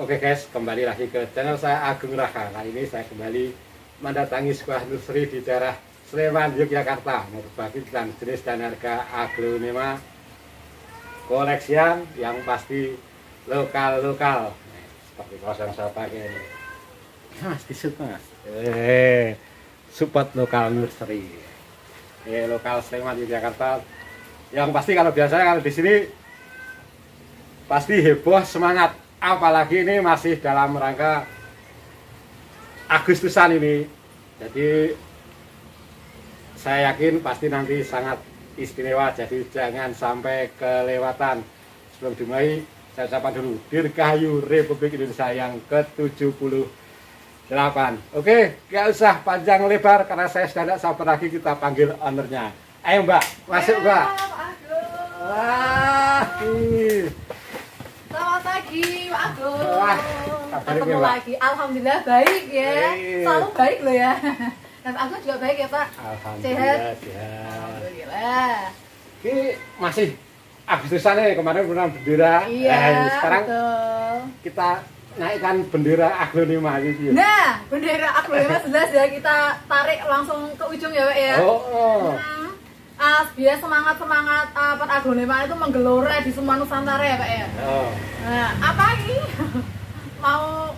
Oke guys, kembali lagi ke channel saya Agung Raka. Kali ini saya kembali mendatangi sebuah nursery di daerah Sleman, Yogyakarta. Mau berbagi tentang jenis dan harga aglonema koleksian yang pasti lokal-lokal. Seperti kaos yang saya pakai ini. Mas, tisut mas. Eh, support lokal nursery. Eh, lokal Sleman, Yogyakarta. Yang pasti kalau biasanya kalau di sini pasti heboh semangat apalagi ini masih dalam rangka Agustusan ini. Jadi saya yakin pasti nanti sangat istimewa. Jadi jangan sampai kelewatan. Sebelum dimulai saya ucapkan dulu Dirgahayu Republik Indonesia yang ke-78 oke gak usah panjang lebar karena saya sudah tidak sabar lagi kita panggil ownernya. Ayo mbak. Masuk mbak. Wah Selamat pagi, Pak Agung. Wah, Ketemu lagi. Alhamdulillah baik ya. Baik. Selalu baik loh ya. Dan Pak Agung juga baik ya, Pak. Alhamdulillah sehat. Alhamdulillah. Ini masih Agustusan nih kemarin pernah bendera. Iya, Eh, sekarang betul. kita naikkan bendera aglonema gitu. ya. Nah, bendera aglonema jelas ya kita tarik langsung ke ujung ya, Pak ya. Oh, oh. Hmm. Ah, biar semangat semangat uh, aglonema itu menggelora di semua Nusantara ya, Pak ya. oh. Nah, apa ini? Mau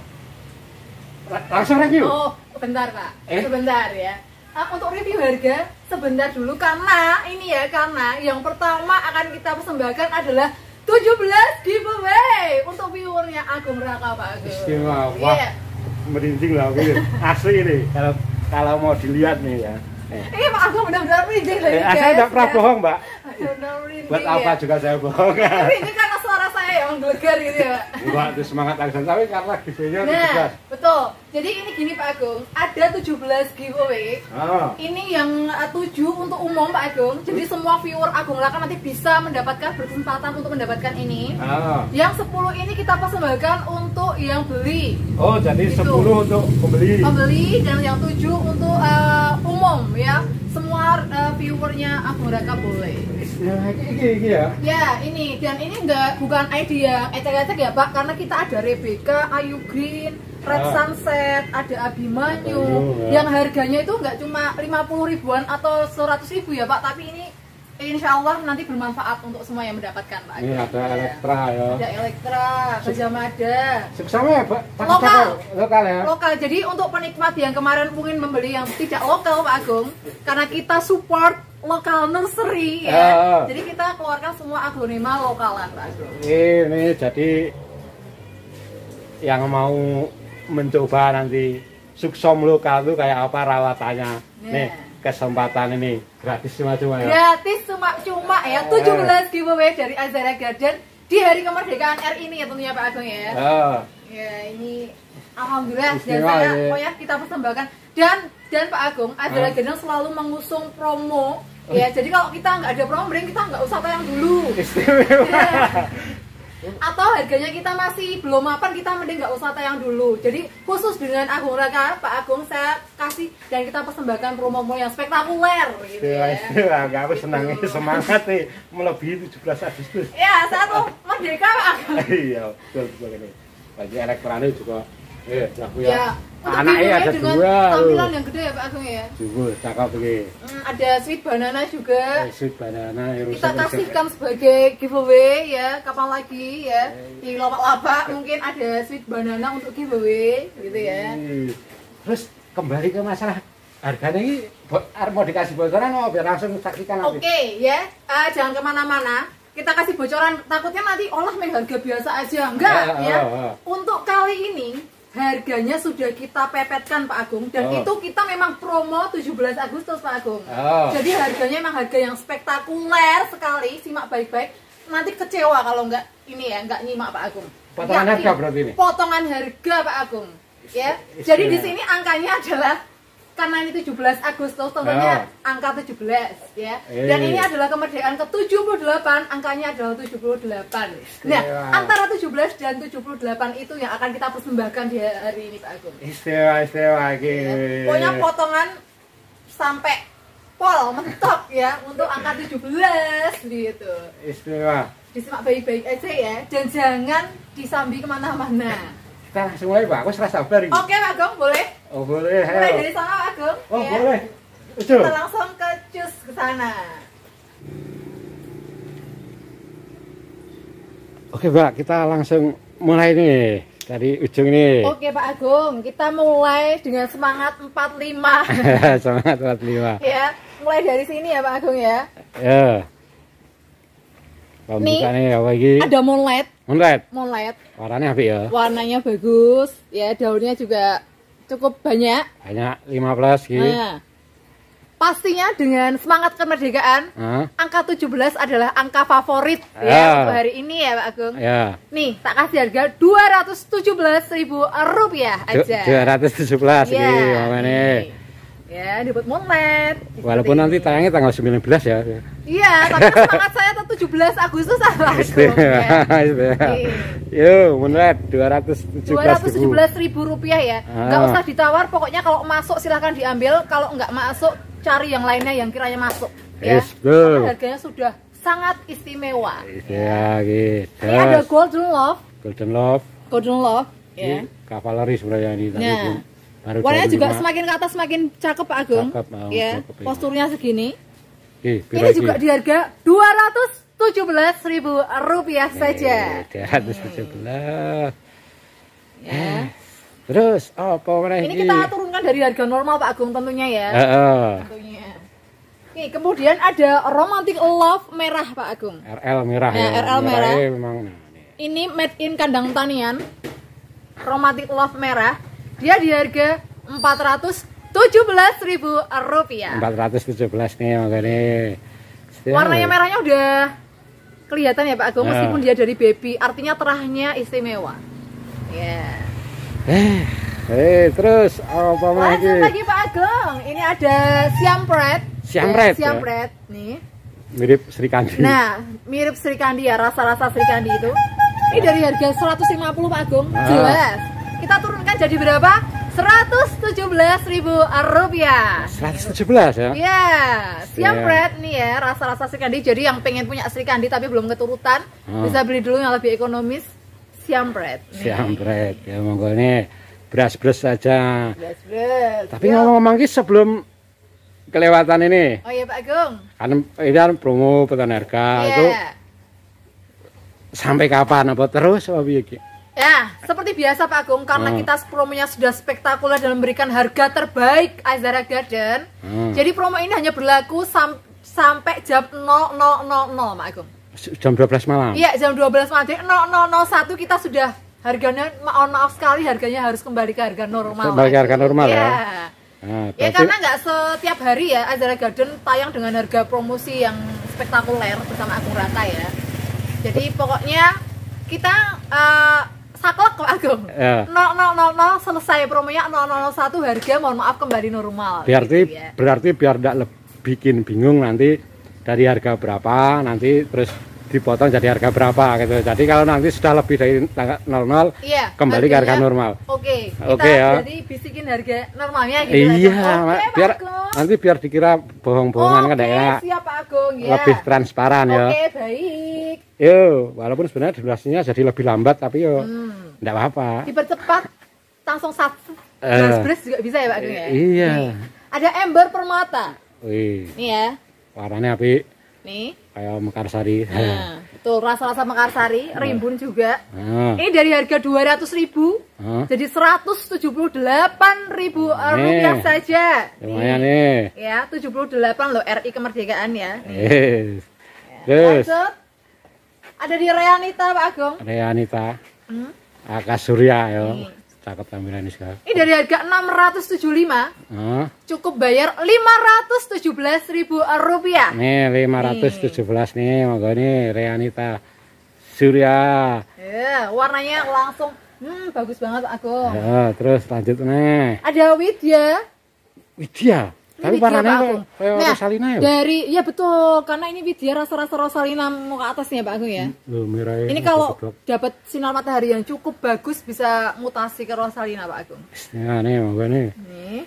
Lang- Langsung review. Oh, bentar Pak. Eh? Sebentar ya. Ah, untuk review harga sebentar dulu karena ini ya karena yang pertama akan kita persembahkan adalah 17 giveaway untuk viewernya Agung Raka Pak Agung. Istimewa. Wah, Iya. merinding lah ini. Asli ini kalau kalau mau dilihat nih ya. Eh, Ini Pak Agung benar-benar merinding lagi eh, saya tidak pernah bohong, Mbak. Buat apa ya. juga saya bohong. Tapi ini karena suara saya yang menggelegar gitu ya Pak. Enggak, itu semangat Alexander tapi karena giveaway-nya Nah, 17. betul. Jadi ini gini Pak Agung, ada 17 giveaway Oh. Ini yang uh, tujuh untuk umum Pak Agung. Jadi semua viewer Agung Laka nanti bisa mendapatkan berkesempatan untuk mendapatkan ini. Oh. Yang 10 ini kita persembahkan untuk yang beli, Oh, jadi Itu. 10 untuk pembeli. pembeli dan yang tujuh untuk uh, umum ya. Semua uh, viewernya Raka boleh. Ya, ini, ya. Ya ini dan ini enggak bukan ID yang ecek-ecek ya Pak karena kita ada Rebecca, Ayu Green, Red Ah. Sunset, ada Abimanyu Abimanyu, ya. yang harganya itu enggak cuma 50 ribuan atau 100 ribu ya Pak tapi ini insya Allah nanti bermanfaat untuk semua yang mendapatkan Pak. Ini ada Ya. Elektra ya. Ada Elektra, Gajah Mada. Sama ya, Pak? Lokal. Lokal ya. Lokal, jadi untuk penikmat yang kemarin mungkin membeli yang tidak lokal Pak Agung Karena kita support lokal nursery ya Ah. Jadi kita keluarkan semua aglonema lokalan Pak Agung Ini jadi yang mau mencoba nanti suksom lokal itu kayak apa rawatannya. Nih, Nah. Kesempatan ini. Gratis cuma-cuma ya. Gratis cuma-cuma ya. 17 giveaway dari Azara Garden di hari kemerdekaan RI ini ya tentunya Pak Agung ya. Oh, Ya ini Alhamdulillah dan Istimewa, saya ya. pokoknya kita persembahkan. Dan dan Pak Agung Azara Ah. Garden selalu mengusung promo ya. Jadi kalau kita nggak ada promo mending kita nggak usah tayang dulu. Istimewa. atau harganya kita masih belum mapan kita mending nggak usah tayang dulu jadi khusus dengan Agung Raka Pak Agung saya kasih dan kita persembahkan promo-promo yang spektakuler gitu ya istimewa. Enggak aku senang Gitu. semangat nih melebihi 17 Agustus. ya saya tuh merdeka Pak Agung iya, betul betul ini. Bagi elektronik juga eh aku ya. ya Anaknya ada dua tampilan yang gede ya Pak Agung ya Juga cakep ini. Hmm, ada sweet banana juga Eh, Sweet banana yang kita kasihkan sebagai giveaway ya kapan lagi ya di lapak-lapak mungkin ada sweet banana untuk giveaway gitu ya Hmm. Terus kembali ke masalah harganya ini mau dikasih bocoran mau biar langsung saksikan Oke nanti. ya, Eh, jangan ke mana-mana. Kita kasih bocoran, takutnya nanti olah main harga biasa aja, enggak Ah, ya. ah, ah. Untuk kali ini harganya sudah kita pepetkan Pak Agung dan Oh. itu kita memang promo 17 Agustus Pak Agung. Oh. Jadi harganya memang harga yang spektakuler sekali, simak baik-baik. Nanti kecewa kalau enggak ini ya, enggak nyimak Pak Agung. Potongan harga berarti ini? Potongan harga Pak Agung. Ya. Jadi di sini angkanya adalah karena ini 17 Agustus tentunya Oh. angka 17 ya. Dan Eh. ini adalah kemerdekaan ke-78, angkanya adalah 78. Nah, Istimewa. antara 17 dan 78 itu yang akan kita persembahkan di hari ini Pak Agung. Istimewa istimewa. Ya. Pokoknya potongan sampai pol mentok ya untuk angka 17 gitu. Istimewa. Disimak baik-baik aja ya dan jangan disambi ke mana-mana. kita langsung mulai Pak. Aku serasa sabar ini. Oke Pak Agung, boleh? Oh, boleh. Mulai dari sana Pak Agung. Oh, ya. boleh. Ujo. Kita langsung ke cus ke sana. Oke, Mbak, kita langsung mulai nih dari ujung nih. Oke Pak Agung, kita mulai dengan semangat 45 Semangat 45. ya. Mulai dari sini ya Pak Agung ya. Ya. Nih. Pembukanya apa lagi? Ada moonlight, Moonlight. moonlight. Warnanya apa ya? Warnanya bagus, ya daunnya juga cukup banyak. Banyak 15 gitu. Nah, pastinya dengan semangat kemerdekaan, Hah? angka 17 adalah angka favorit ya Ya. untuk hari ini ya Pak Agung. Ya. Nih, tak kasih harga 217.000 rupiah aja. 217 Ya, iki mamane. nih. Ya, dibuat moonlight. Walaupun nanti tayangnya tanggal 19 ya. Iya, tapi semangat saya tuh 17 Agustus Agung. Istimewa. ya. istimewa. Nih. Yo, Moonlight 217 217 ribu rupiah ya nggak Ah. usah ditawar pokoknya kalau masuk silahkan diambil kalau nggak masuk cari yang lainnya yang kiranya masuk ya Yes. Karena harganya sudah sangat istimewa Ya, gitu. ini ada golden love Golden Love. golden love ya Cavalry sebenarnya ini tadi Nah. belum- baru warnanya juga 25. semakin ke atas semakin cakep Pak Agung Cakep, oh, ya cakep, ya. posturnya segini Ih, ini juga di harga 217 ribu rupiah saja Eh, 217. ya Terus apa mana ini kita turunkan dari harga normal Pak Agung tentunya ya Heeh. tentunya. Oke, kemudian ada Romantic Love merah Pak Agung. RL merah Ya, ya. RL merah. Merahnya memang nah. Ini made in kandang tanian. Romantic Love merah. Dia di harga 417.000 rupiah. 417 nih makanya. Warnanya merahnya udah kelihatan ya Pak Agung Ya. meskipun dia dari baby, artinya terahnya istimewa. Ya. Eh, eh terus apa lagi? Lanjut lagi Pak Agung. Ini ada siampret. Siampret, Ya, ya. siampret nih. Mirip Sri Kandi. Nah, mirip Sri Kandi ya, rasa-rasa Sri Kandi itu. Ini dari harga 150 Pak Agung, Ah. jelas. Kita turunkan jadi berapa? 117.000 rupiah. 117 ya. Ya, siam Iya. bread nih ya, rasa-rasa Sri Kandi. Jadi yang pengen punya Sri Kandi tapi belum keturutan, Ah. bisa beli dulu yang lebih ekonomis. Siam bread. nih. Siampret ya monggo nih. Beras-beras saja. Beres. Tapi ngomong-ngomong ki sebelum kelewatan ini Oh iya Pak Agung. kan ini kan promo petan harga Iya. itu sampai kapan apa terus apa ki? Ya, seperti biasa Pak Agung, karena Hmm. kita promonya sudah spektakuler dan memberikan harga terbaik Azara Garden. Hmm. Jadi promo ini hanya berlaku sam- sampai jam 00.00 Pak Agung. Jam 12 malam. Iya, jam 12 malam. Jadi 0001 kita sudah harganya mohon maaf sekali harganya harus kembali ke harga normal. Kembali ke harga normal ya? Iya. Nah, Ya berarti- karena nggak setiap hari ya Azara Garden tayang dengan harga promosi yang spektakuler bersama Agung Raka ya. Jadi pokoknya kita eh, saklek Pak Agung. Ya. 0000 selesai promonya 0001 harga mohon maaf kembali normal. berarti gitu ya. berarti biar tidak bikin bingung nanti dari harga berapa nanti terus dipotong jadi harga berapa gitu. Jadi kalau nanti sudah lebih dari 00 Iya, kembali ke harga normal. Oke, kita Oke, ya. jadi bisikin harga normalnya gitu. Iya, Pak Agung. Mak. Oke, biar Agung. nanti biar dikira bohong-bohongan kan Oke, ya. siap Pak Agung ya. Lebih transparan ya. Oke, baik. Yo, walaupun sebenarnya durasinya jadi lebih lambat tapi yo Hmm. enggak apa-apa. Dipercepat langsung satu. Eh. Beres-beres juga bisa ya Pak Agung ya? Iya. Nih, Ada ember permata. Wih, Nih ya. warnanya api Nih. Kayak mekarsari. Nah, betul rasa-rasa mekarsari, rimbun juga. Nah, Ini dari harga 200.000 ribu Hah? jadi 178.000 ribu rupiah Nih. saja. lumayan Nih. nih. Ya, 78 loh RI kemerdekaan ya. Yes. Terus Lanjut. Ada di Reanita Pak Agung. ada Anita, Hmm. Aka Surya yo. Nih. Cakep tampilan ini sekarang. Ini dari harga 675 Hah? cukup bayar 517.000 ribu rupiah. Nih 517 nih, monggo nih Reanita Surya. Ya, warnanya langsung hmm, bagus banget Agung. Ya, terus lanjut nih. Ada Widya. Widya. Tapi warnanya Agung. kayak Nah, Rosalina ya. Dari ya betul, karena ini Widya rasa-rasa Rosalina mau ke atasnya Pak Agung ya. Loh, merahnya Ini masih kalau dapat sinar matahari yang cukup bagus bisa mutasi ke Rosalina Pak Agung. Ya, nih monggo nih. Nih.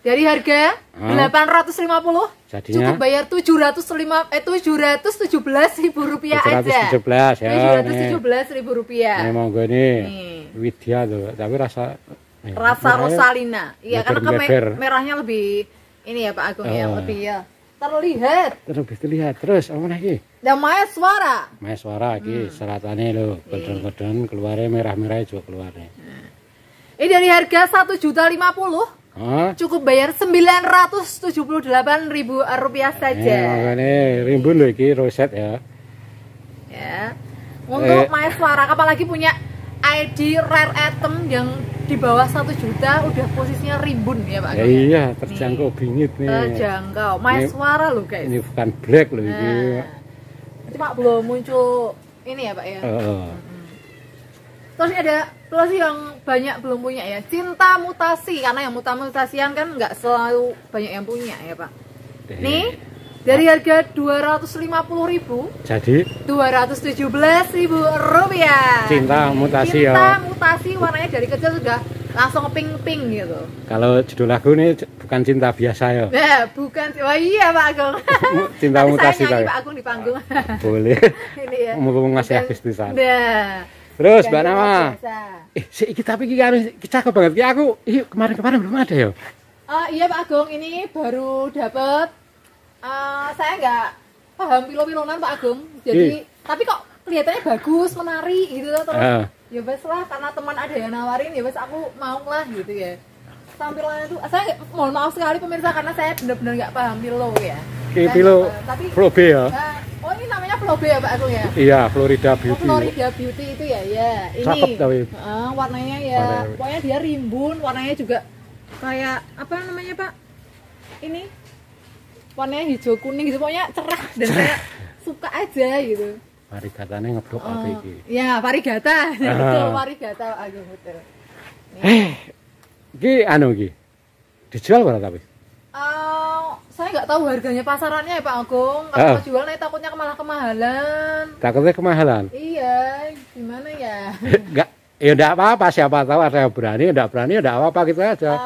Dari harga Hmm. 850 Jadinya? cukup bayar 705 eh 717 ribu rupiah aja. 717 ya. 717 ribu rupiah. Nih monggo nih. Nih. Widya tuh, tapi rasa Rasa merahnya Rosalina. Iya, karena leber-leber. merahnya lebih ini ya Pak Agung ya, Oh. lebih ya terlihat. Terus bisa lihat terus apa lagi? Namanya suara. Mas suara iki seratannya lho, kodon-kodon keluarnya merah-merah juga keluarnya. Ini dari harga satu juta lima puluh Oh, cukup bayar sembilan ratus tujuh puluh delapan ribu rupiah eh, saja. makanya rimbun iki roset ya. Ya. Untuk Eh. Maya Suara, apalagi punya ID rare item yang di bawah satu juta udah posisinya rimbun ya Pak Ya iya, terjangkau bingit nih. Terjangkau. Maya Ini- Suara loh guys. Ini bukan black loh. Nah, cuma belum muncul ini ya Pak ya. Heeh. Terus ada terus yang banyak belum punya ya. Cinta mutasi karena yang muta mutasian kan nggak selalu banyak yang punya ya Pak. Nih dari harga 250.000 Jadi 217.000 rupiah. Cinta mutasi Cinta ya. mutasi warnanya dari kecil sudah langsung pink-pink gitu. kalau judul lagu ini bukan cinta biasa ya. Nah, bukan wah iya Pak Agung. Cinta Nanti mutasi saya nyanyi Pak. Agung di panggung. Boleh. Ini ya. Mumpung masih Bukan- Agustusan. Nah. Terus Mbak Nama. biasa. Eh, si tapi iki anu iki cakep banget. Ki aku kemarin-kemarin belum ada ya. Ah, iya Pak Agung, ini baru dapat. Eh, saya nggak paham pilo-pilonan Pak Agung. Jadi, tapi kok kelihatannya bagus, menarik gitu loh. Terus Ah. ya wes lah, karena teman ada yang nawarin, ya wes aku mau lah gitu ya. Tampilannya tuh, saya mohon maaf sekali pemirsa karena saya benar-benar nggak paham pilo ya. Saya pilo tapi Flow B ya. nah, oh ini namanya Flobe ya Pak Agung ya. Iya, Florida Oh, Beauty. Florida Beauty itu ya, ya. Ini. Cakep tapi. Ah, warnanya ya, Warnanya. pokoknya dia rimbun, warnanya juga kayak apa namanya Pak? Ini warnanya hijau kuning gitu, pokoknya cerah dan saya suka aja gitu. Mari katanya ngeblok apa Oh, iki. ya, varigata, Ah. betul varigata Pak Agung betul. Eh, iki anu iki. Dijual berapa tapi? Eh, saya nggak tahu harganya pasarannya ya Pak Agung. Ah. Kalau jual nanti takutnya malah kemahalan. Takutnya kemahalan. Iya, gimana ya? Enggak, ya enggak apa-apa siapa tahu ada yang berani, enggak berani, enggak apa-apa gitu aja. Eh,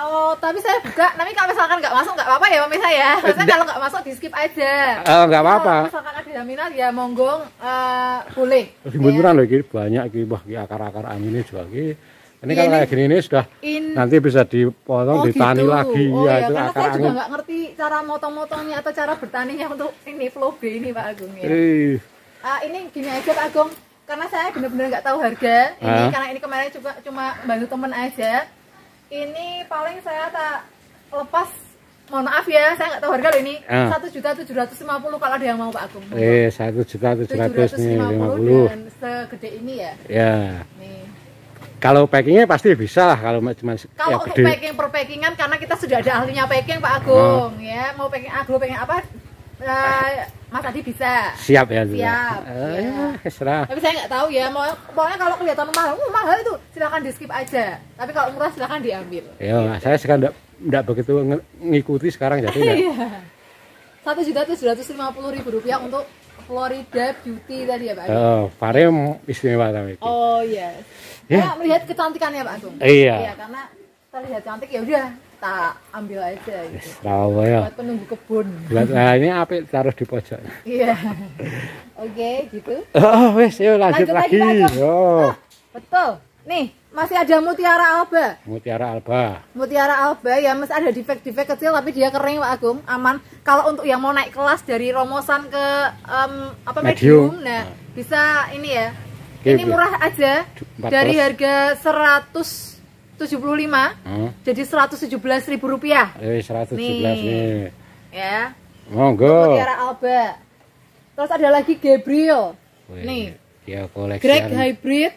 oh, tapi saya buka. Tapi kalau misalkan nggak masuk nggak apa-apa ya pemirsa ya. Maksudnya kalau nggak masuk di skip aja. Eh, enggak apa-apa. Kalau misalkan ada yang minat ya monggo eh, boleh. Lebih beneran loh iki banyak iki wah akar-akar ini juga iki. Ini Iya, kalau ini- kayak gini ini sudah In nanti bisa dipotong, ditani gitu. lagi Oh, ya iya, itu karena akar saya juga nggak ngerti cara motong-motongnya atau cara bertaninya untuk ini flow B ini Pak Agung ya. Eh, Ah, ini gini aja Pak Agung, karena saya benar-benar nggak tahu harga. Ini Ah. karena ini kemarin cuma cuma bantu temen aja. Ini paling saya tak lepas. Mohon maaf ya, saya nggak tahu harga loh ini. Ah. Satu juta tujuh ratus lima puluh kalau ada yang mau Pak Agung. eh satu juta tujuh ratus lima puluh. dan segede ini ya. Ya, Nih. kalau packingnya pasti bisa lah kalau cuma Kalau yang untuk gede. packing per packingan karena kita sudah ada ahlinya packing Pak. Agung ya. Mau packing aglo packing apa? Eh, Mas Adi bisa. Siap ya. ya? Siap, Eh, ya. ya, terserah. Tapi saya nggak tahu ya, mau pokoknya kalau kelihatan mahal, uh, mahal itu silakan di skip aja. Tapi kalau murah silakan diambil. Ya, saya sekarang enggak, enggak begitu nge- ngikuti sekarang jadi. Iya. Satu juta tujuh ratus lima puluh ribu rupiah untuk Florida Beauty tadi ya Pak Agung. Oh, varian istimewa tapi. Oh iya. Ya. Ya. melihat kecantikannya Pak Agung. Iya. Iya karena terlihat cantik ya udah tak ambil aja gitu. Rawa ya. Buat penunggu kebun. Buat nah ini api taruh di pojok. Iya. Oke, okay, gitu. Oh, wes yuk lanjut, lanjut lagi. lagi. Oh, betul. Nih, masih ada mutiara alba. Mutiara alba. Mutiara alba ya masih ada defect-defect kecil tapi dia kering Pak Agung, aman. Kalau untuk yang mau naik kelas dari romosan ke um, apa medium, medium nah, nah, bisa ini ya. Ini murah aja 400. dari harga 100 75 hmm? jadi 117 ribu rupiah. Eh, 117 nih, nih. ya. Monggo. Alba. Terus ada lagi Gabriel. Wih, nih. dia koleksi Greg anu. hybrid.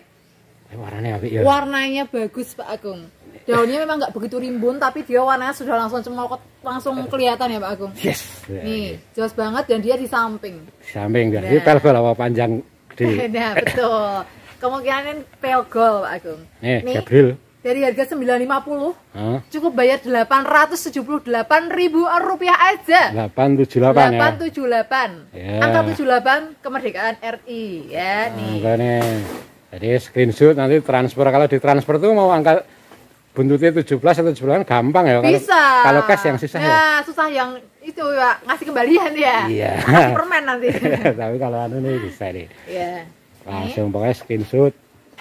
Eh, warnanya, ya. warnanya bagus Pak Agung. Daunnya memang nggak begitu rimbun tapi dia warnanya sudah langsung cemokot langsung eh. kelihatan ya Pak Agung. Yes. Nih jelas banget dan dia di samping. Samping nah. jadi pelgol apa panjang di. nah betul. Kemungkinan kan pelgol Pak Agung. Nih, nih. Gabriel dari harga 950 Hah? cukup bayar 878 ribu rupiah aja. 878 ya. 878. Ya. Angka 78 kemerdekaan RI ya nih. Makanya. Jadi screenshot nanti transfer kalau ditransfer tuh mau angka buntutnya 17 atau 17 gampang ya Bisa. kalau cash yang susah ya. ya. susah yang itu ya ngasih kembalian ya. Iya. Ngasih permen nanti. Tapi kalau anu nih bisa nih. ya. Langsung pokoknya screenshot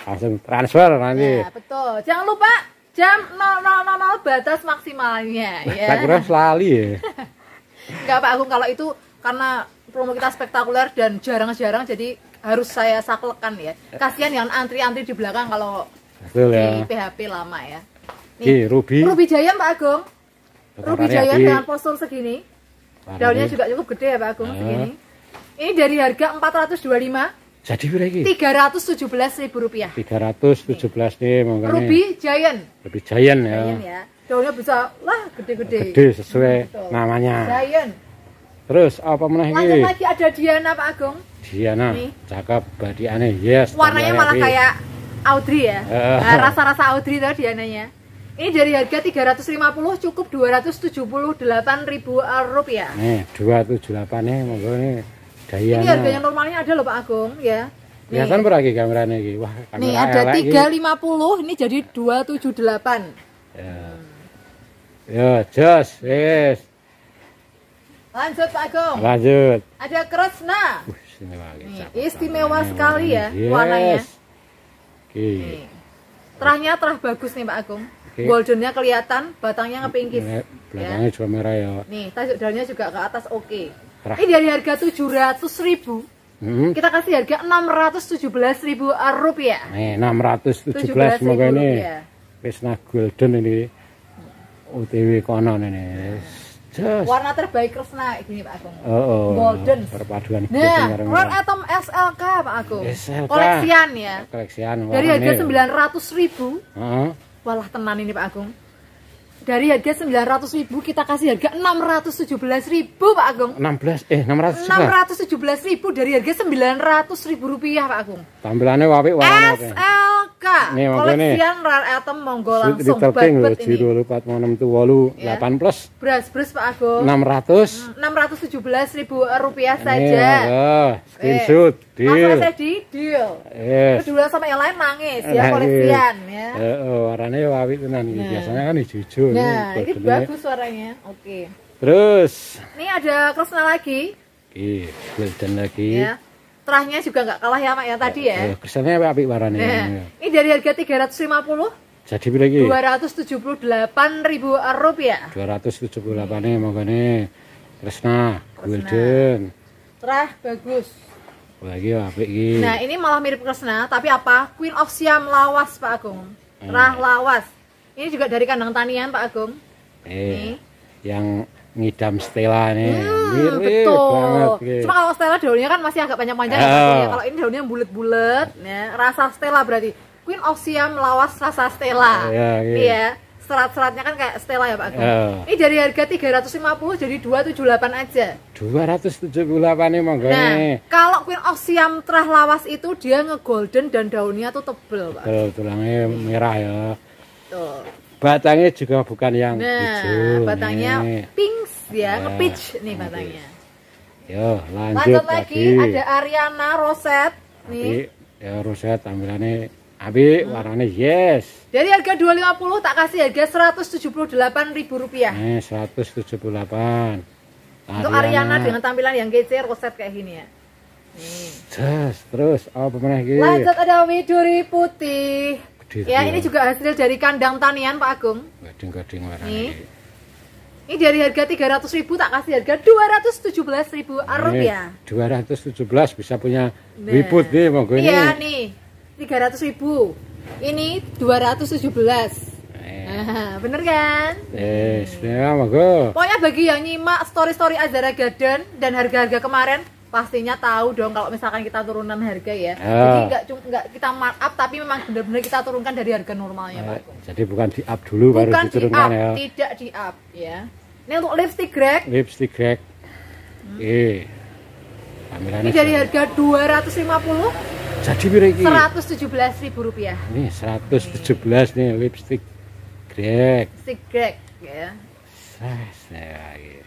langsung transfer nanti. Ya, betul. Jangan lupa jam 00.00 batas maksimalnya ya. Kira selali ya. Enggak Pak Agung kalau itu karena promo kita spektakuler dan jarang-jarang jadi harus saya saklekan ya. Kasihan yang antri-antri di belakang kalau Betul di ya. PHP lama ya. Ini Ruby. Ruby Jaya Pak Agung. Ruby Jaya Ariadi. dengan postur segini. Daunnya juga cukup gede ya Pak Agung Ah. segini. Ini dari harga 425 Jadi berapa iki? 317 ribu rupiah. 317 nih makanya. Ruby Giant. Ruby Giant ya. Giant ya. Daunnya bisa lah gede-gede. Gede sesuai Betul. namanya. Giant. Terus apa meneh Lanjut iki? lagi ada Diana Pak Agung. Diana, Nih. cakep badiane. Yes. Warnanya malah rapi. kayak Audrey ya. Eh. Nah, Rasa-rasa Audrey tuh Diananya. Ini dari harga 350 cukup 278 ribu rupiah. Nih, 278 nih monggo nih. Ini harganya normalnya ada loh Pak Agung ya. Nih, Kelihatan berapa iki kameranya iki? Wah, kamera nih ada elek iki. 350 ini jadi 278. Ya. Yo, jos, wis. Lanjut Pak Agung. Lanjut. Ada Kresna. Uh, sini lagi. Nih, istimewa sekali ya Yes. warnanya. Oke. Nih. Terahnya terah bagus nih Pak Agung. Oke. Goldennya kelihatan, batangnya ngepingkis. Ini Belakangnya juga merah ya. Nih, tajuk daunnya juga ke atas oke. Terah. Ini dari harga 700 ribu, Hmm. kita kasih harga 617 ribu rupiah. Nih, 617 17 semoga ini. Krishna Golden ini. OTW konon ini. Jos. Warna terbaik Kresna gini Pak Agung. Oh, oh. Golden. Perpaduan Nah, merah. Atom SLK Pak Agung. SLK. Koleksian ya. koleksian Dari harga 900 ribu, Heeh. walah tenan ini Pak Agung. Dari harga 900 ribu kita kasih harga 617 ribu Pak Agung. 16 eh 600 juga. 617 ribu dari harga 900 ribu rupiah Pak Agung. Tampilannya wapi apa? SLK Nih, nih. koleksian Rare Atom monggo langsung Little Pink loh, babet ini. Jiro 466 Ya. 8 plus Beras beras Pak Agung. 600. 617 ribu rupiah Nih, saja. monggo. Screenshot, Eh, Langsung deal. saya di deal. Yes. Kedua sama yang lain nangis ya koleksian ya. Eh, oh, warnanya wapi tenan iki. Biasanya kan hijau. Nah, ini goldennya. bagus suaranya. Oke. Terus Ini ada Kresna lagi iki golden lagi. ya. Terahnya juga nggak kalah ya Mak ya tadi ya. Eh, apa apik warnanya. Nah, ini dari harga 350 Jadi lagi? 278 ribu rupiah. 278 nih monggo nih. Kresna golden. Terah bagus. Lagi apik iki. Nah ini malah mirip Kresna, tapi apa? Queen of Siam lawas Pak Agung. Terah lawas. Ini juga dari kandang tanian Pak Agung. Eh, yang ngidam Stella nih. Hmm, Mirip betul. banget. Cuma kalau Stella daunnya kan masih agak panjang-panjang ya, Oh. Agung ya. Kalau ini daunnya bulat-bulat, ya. Rasa Stella berarti. Queen of Siam lawas rasa Stella. Iya, iya. Iya. Serat-seratnya kan kayak Stella ya Pak Agung. Oh. Ini dari harga 350 jadi 278 aja. 278 nih monggo Nah, nih. kalau Queen of Siam terah lawas itu dia nge-golden dan daunnya tuh tebel, Pak. Tuh, tulangnya merah ya. Tuh. Batangnya juga bukan yang Nah, hijau. batangnya nih. pinks ya, Ya, nge-peach nih batangnya. Yo, lanjut, Lanjut lagi, lagi. ada Ariana Rosette nih. Ya roset tampilannya Abi, warnanya yes. Dari harga 250 tak kasih harga 178 ribu rupiah. Nih 178. Untuk Ariana dengan tampilan yang kece Rosette kayak gini ya. Nih. Jas, terus apa mana lagi? Lanjut ada Widuri putih. Gede Ya, ini juga hasil dari kandang tanian Pak Agung. Gading-gading warnanya. Nih. Ini dari harga 300 ribu tak kasih harga 217 ribu rupiah. 217 bisa punya Nah. wiput nih monggo ini. Iya nih, 300 ribu. Ini 217. Eh, Nah, bener kan? Eh, ya monggo. Pokoknya bagi yang nyimak story-story Azara Garden dan harga-harga kemarin pastinya tahu dong kalau misalkan kita turunan harga ya. Ah. Jadi nggak kita markup tapi memang benar-benar kita turunkan dari harga normalnya, Pak. Eh, Jadi bukan di up dulu baru Bukan di diturunkan up, ya. tidak di up ya. Ini untuk lipstick Greg, Lipstick. Eh. Tampilannya ini dari harga 250 Jadi piro iki? 117 ribu rupiah. Ini 117 nih lipstick crack. Lipstick Greg ya. Sas, ya, iki.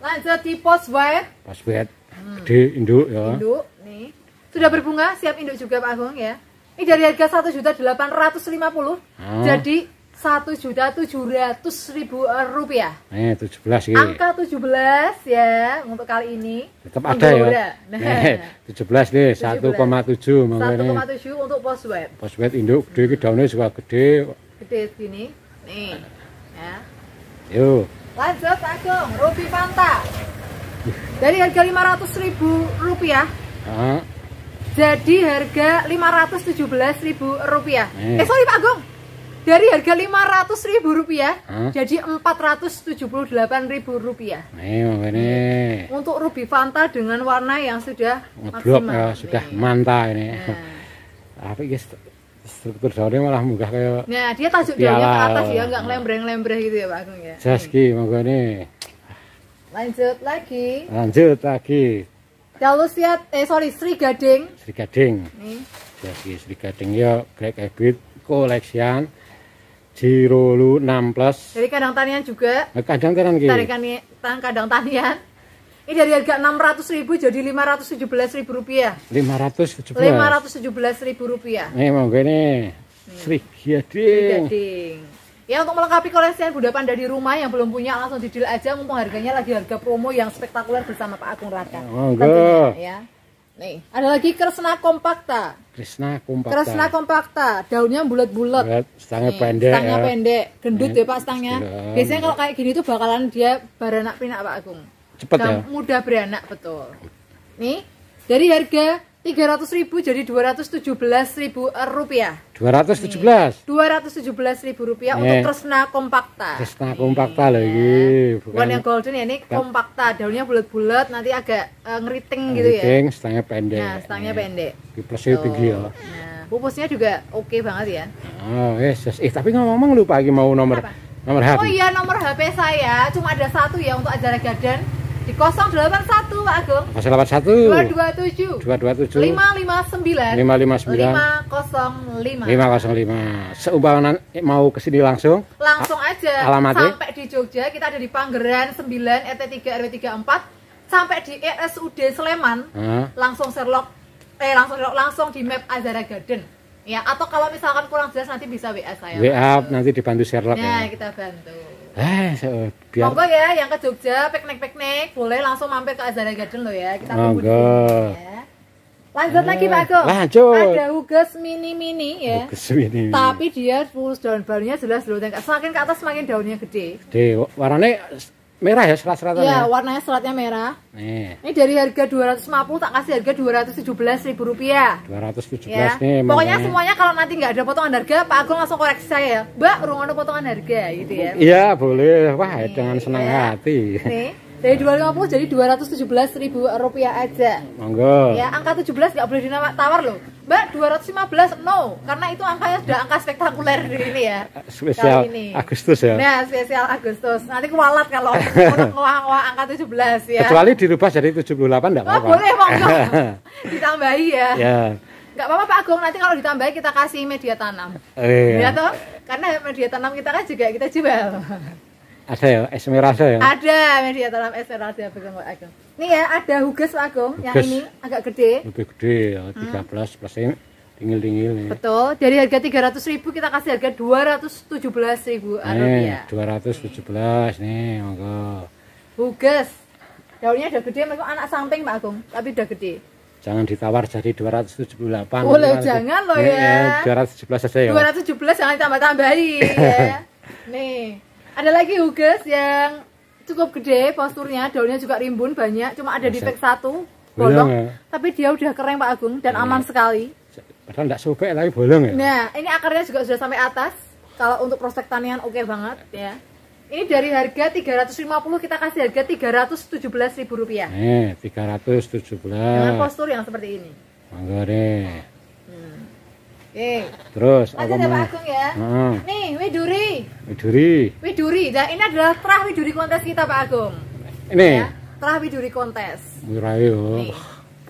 Lanjut di post wire Pas buat gede induk ya. induk nih. Sudah berbunga, siap induk juga Pak Agung ya. Ini dari harga 1.850 Ah. jadi satu juta tujuh ratus ribu rupiah. Eh, 17 iki. Angka 17 ya untuk kali ini. Tetap ada ya. Indora. Nah, Eh, 17 nih, 1,7 mangkene. 1,7 untuk pos web. Pas wet induk gede iki daunnya juga gede. Gede segini. Nih. Ya. Yo, Lanjut Agung, Ruby Fanta. Dari harga 500 ribu rupiah heeh. jadi harga 517 ribu rupiah. Eh. Eh sorry Pak Agung, dari harga 500 ribu rupiah Hah? jadi 478 ribu rupiah. Nih mangkene. Untuk Ruby Fanta dengan warna yang sudah Ngeblok maksimal. ya, sudah mantap ini. Nah. Tapi guys, struktur daunnya malah munggah kayak Nah, dia tajuk daunnya ke atas ya, nggak ngelembreng-lembreng gitu ya Pak Agung ya. jas Nih. ki mangkene. Lanjut lagi. Lanjut lagi. Dalusiat, eh sorry, Sri Gading. Sri Gading. Nih. Jas ki Sri Gading ya Black Habit koleksian Jirolu 6 plus. Dari kandang tanian juga. Nah, kadang tenan ki. Tarikan tang kandang tanian. Ini dari harga 600 ribu jadi 517 ribu rupiah. 517. 517 ribu rupiah. Nih mangkene. Sri Sri Gading. Ya untuk melengkapi koleksian Bunda Panda di rumah yang belum punya langsung didil aja mumpung harganya lagi harga promo yang spektakuler bersama Pak Agung Raka. Monggo. Tentunya, ya. Nih, ada lagi Kresna Kompakta. Krishna Kumpakta. Kresna Kompakta, daunnya bulat-bulat. Bulat, Stangnya pendek Stangnya ya. pendek, gendut ya Pak stangnya. Biasanya kalau kayak gini tuh bakalan dia beranak pinak Pak Agung. Cepet Dan ya. mudah beranak betul. Nih, dari harga 300.000 jadi 217.000 rupiah. 217. 217.000 rupiah Nih. untuk Kresna Kompakta. Krishna Kumpakta lho iki. Warna Bukan golden ya ini kompakta, daunnya bulat-bulat, nanti agak eh, ngeriting gitu ya. Keriting, stangnya pendek. Nah, stangnya pendek. Di plusnya tinggi ya. Nah, pupusnya juga oke banget ya. Oh, yes, yes. Eh, tapi ngomong lupa lagi mau nomor Apa? nomor HP. Oh iya, nomor HP saya cuma ada satu ya untuk acara gadan di 081 Pak Agung. 081 227 227 559 559 505. 505. Seumpama mau ke sini langsung, Langsung aja alamatnya? sampai di Jogja kita ada di Panggeran 9 RT 3 RW 34 sampai di RSUD Sleman Hah? langsung Sherlock eh langsung Sherlock, langsung di map Azara Garden. Ya, atau kalau misalkan kurang jelas nanti bisa WA saya. WA nanti dibantu Sherlock Nah, ya. kita bantu. Eh, biar Monggo ya yang ke Jogja piknik-piknik boleh langsung mampir ke Azara Garden loh ya. Kita tunggu di Monggo. sini ya. Lanjut lagi Pak Agung. Lanjut. Ada Hugas mini-mini ya. ke sini. Tapi dia daun barunya jelas loh. Semakin ke atas semakin daunnya gede. Gede, warnanya merah ya serat-seratan Ya, ya. warnanya seratnya merah. Nih, Ini dari harga 250 tak kasih harga 217 ribu rupiah. 217 Ya. nih. Pokoknya makanya. semuanya kalau nanti nggak ada potongan harga, Pak Agung langsung koreksi saya ya. Mbak, urung ada potongan harga gitu ya. Iya, boleh. Wah, dengan senang ya. hati. Nih, dari 250 jadi 217 ribu rupiah aja. Monggo. Ya, angka 17 nggak boleh ditawar loh. Mbak, 215 no, karena itu angkanya sudah angka spektakuler di ini ya. Spesial Kali ini. Agustus ya. Nah, spesial Agustus. Nanti kualat kalau ngewah-ngewah angka 17 ya. Kecuali dirubah jadi 78 enggak Oh, apa-apa. boleh monggo. Ditambahi ya. ya. Nggak apa-apa Pak Agung, nanti kalau ditambahi kita kasih media tanam. Eh, Ya toh? Karena media tanam kita kan juga kita jual. Ada ya, esmeralda ya. Ada media tanam Esmeralda Pak Agung. Nih ya, ada huges Pak Agung yang ini agak gede. Lebih gede ya, 13 plus ini tinggal-tinggal nih. Betul. Dari harga 300.000 kita kasih harga 217.000 Nih, rupiah. 217 nih, monggo. Huges. Daunnya udah gede, memang anak samping Pak Agung, tapi udah gede. Jangan ditawar jadi 278. Boleh, jangan loh Nih, ya. 217 saja ya. 217 jangan tambah-tambahi ya. Nih, ada lagi huges yang cukup gede posturnya, daunnya juga rimbun banyak, cuma ada defek satu, bolong. Bolong ya. Tapi dia udah kering Pak Agung dan aman sekali. Padahal enggak sobek tapi bolong ya. Nah, ini akarnya juga sudah sampai atas. Kalau untuk prospek tanian oke banget ya. Ini dari harga 350 kita kasih harga 317.000 rupiah Nih, dengan 317. postur yang seperti ini. Monggo nih. Oke, Terus apa lanjut ya Pak? Agung ya. Heeh. Nih, widuri. Widuri. Widuri. Nah, ini adalah terah widuri kontes kita Pak Agung. Ini Ya, terah widuri kontes. murah yo. Nih.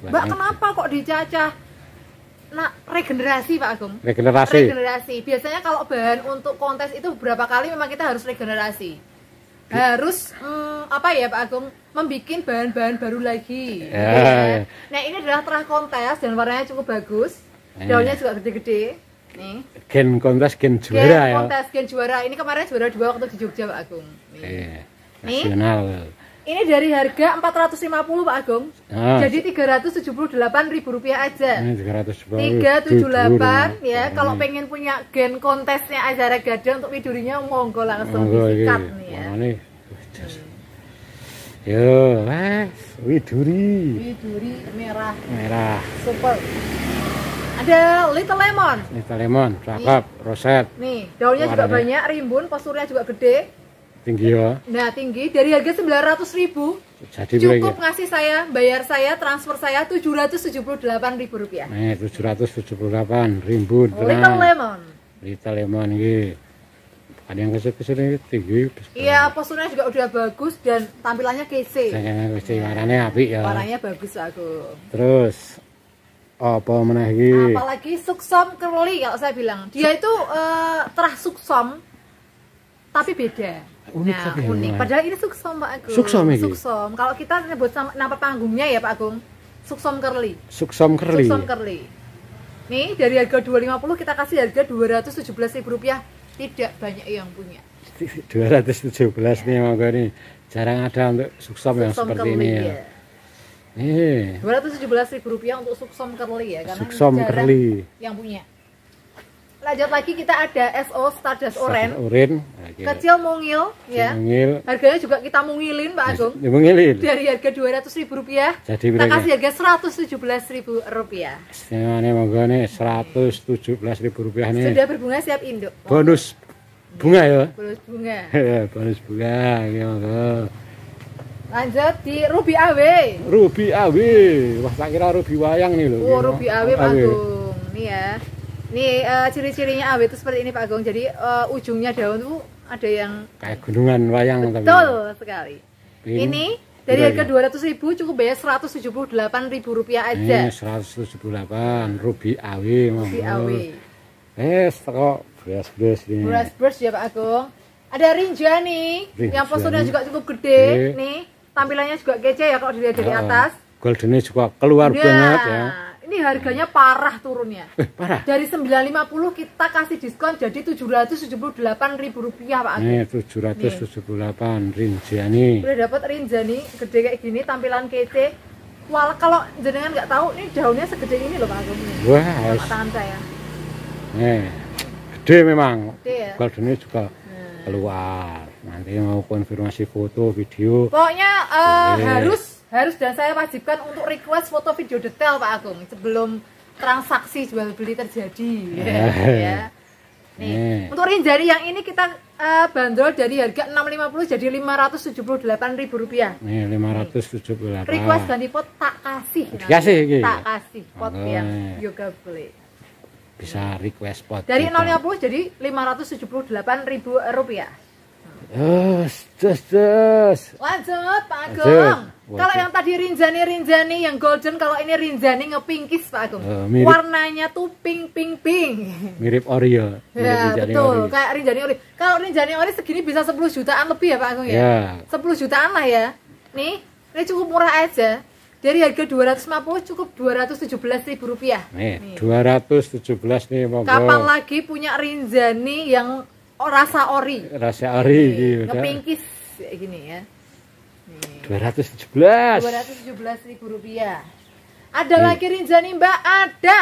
Mbak, kenapa kok dicacah? Nah, regenerasi Pak Agung. Regenerasi. Regenerasi. Biasanya kalau bahan untuk kontes itu beberapa kali memang kita harus regenerasi. Harus hmm, apa ya Pak Agung? Membikin bahan-bahan baru lagi. Ya, Ya. ya. Nah, ini adalah terah kontes dan warnanya cukup bagus. Eh. Daunnya juga gede-gede. Nih. gen kontes gen Gen juara ya. kontes gen juara. Ini kemarin juara dua waktu di Jogja Pak Agung. Nih. Eh, Nih. nasional. Ini dari harga 450 Pak Agung. Ah, Jadi Rp378.000 aja. ini 300 bawah. 378 ya. Hmm. Kalau pengen punya gen kontesnya Azara Gada untuk widurinya monggo langsung Monggo disikat nih ya. Wes. Yo, wes, widuri Widuri merah merah. super. Ada little lemon. Ini lemon, cakep, roset, Nih, daunnya juga Warnanya. banyak, rimbun, posturnya juga gede. tinggi ya. Nah, tinggi dari harga 900.000 Jadi cukup ngasih saya, bayar saya, transfer saya Rp778.000 rupiah. Nih, 778 rimbun Little tenang. lemon. Little lemon iki. Ada yang kecil-kecil ini tinggi. Iya, posturnya juga udah bagus dan tampilannya kece. Saya mesti warnanya apik ya. Warnanya bagus aku. Terus apa meneh iki? Apalagi suksom curly kalau saya bilang. Dia itu eh, terah suksom tapi beda. Unik nah, tapi ya, unik. Padahal ini suksom Pak Agung. Suksom iki? Suksom. Kalau kita nyebut sama nama panggungnya ya Pak Agung, suksom curly. Suksom curly. Suksom curly. Nih dari harga 250 kita kasih harga Rp217.000. Tidak banyak yang punya. 217 nih monggo nih. Jarang ada untuk suksom yang Suksom seperti curly ini ya. ya. Nih, Rp217.000 untuk suksom curly ya karena ini suksom curly. yang punya. Lanjut lagi kita ada SO Stardust. Urin. Oke. Kecil mungil ya. Mungil. Harganya juga kita mungilin Pak Agung. Ya, mungilin. Dari harga Rp200.000 Jadi kita kasih harga Rp117.000. Istimewanya monggo nih 117 ribu rupiah nih. Sudah berbunga siap induk. Bonus bunga ya. Bonus bunga. Bonus bunga ya monggo. Lanjut di Ruby AW. Ruby AW. Wah, tak kira Ruby wayang nih loh. Oh, Ruby AW Pak Agung. Nih ya. Nih eh, ciri-cirinya AW itu seperti ini Pak Agung. Jadi eh, ujungnya daun tuh ada yang Kayak gunungan wayang tapi. betul sekali. Ini Ini dari berapa? harga 200.000 cukup bayar Rp178.000 aja. Ini 178 Ruby AW. Ruby AW. Eh, teko beras-beras ini. Brush ya Pak Agung. Ada Rinjani Rinjani. yang posturnya juga cukup gede. Oke. Nih, tampilannya juga kece ya kalau dilihat dari Oh, atas. Goldennya juga keluar Nah, banget ya. ini harganya parah turunnya. Eh, parah. Dari 950 kita kasih diskon jadi Rp778.000 Pak Agung. Nih 778 Rinjani. Udah dapat Rinjani gede kayak gini, tampilan kece. Wal kalau jenengan nggak tahu, ini daunnya segede ini loh Pak. Nih. Wah, Sama tangan saya. nih gede memang. Gede ya. Goldennya juga Nah. keluar. Nanti mau konfirmasi foto, video. Pokoknya eh, Boleh. harus harus dan saya wajibkan untuk request foto video detail Pak Agung sebelum transaksi jual beli terjadi. ya. Nih, Nih. untuk rinjani yang ini kita eh, bandrol dari harga 650 jadi Rp578.000. Nih 578. Request ganti pot tak kasih. Dikasih iki? Tak kasih pot Oke. yang yoga beli. Bisa request spot. Dari juga. 050 jadi Rp578.000. Yes, yes, yes. Lanjut Pak Agung. Lanjut. Kalau yang tadi Rinjani Rinjani yang golden, kalau ini Rinjani ngepinkis Pak Agung. Eh, mirip. Warnanya tuh pink pink pink. Mirip Oreo. Mirip Ya Rinjani betul, Oreo. kayak Rinjani Ori. Kalau Rinjani Ori segini bisa 10 jutaan lebih ya Pak Agung ya? Ya. 10 jutaan lah ya. Nih, ini cukup murah aja. Dari harga 250 cukup Rp217.000 rupiah. Nih, 217 nih monggo. Kapan lagi punya Rinjani yang oh, rasa ori? Rasa ori iki Nih, udah. Ngepinkis kayak gini ya. Nih. 217. Rp217.000 rupiah. Ada lagi Rinjani Mbak, ada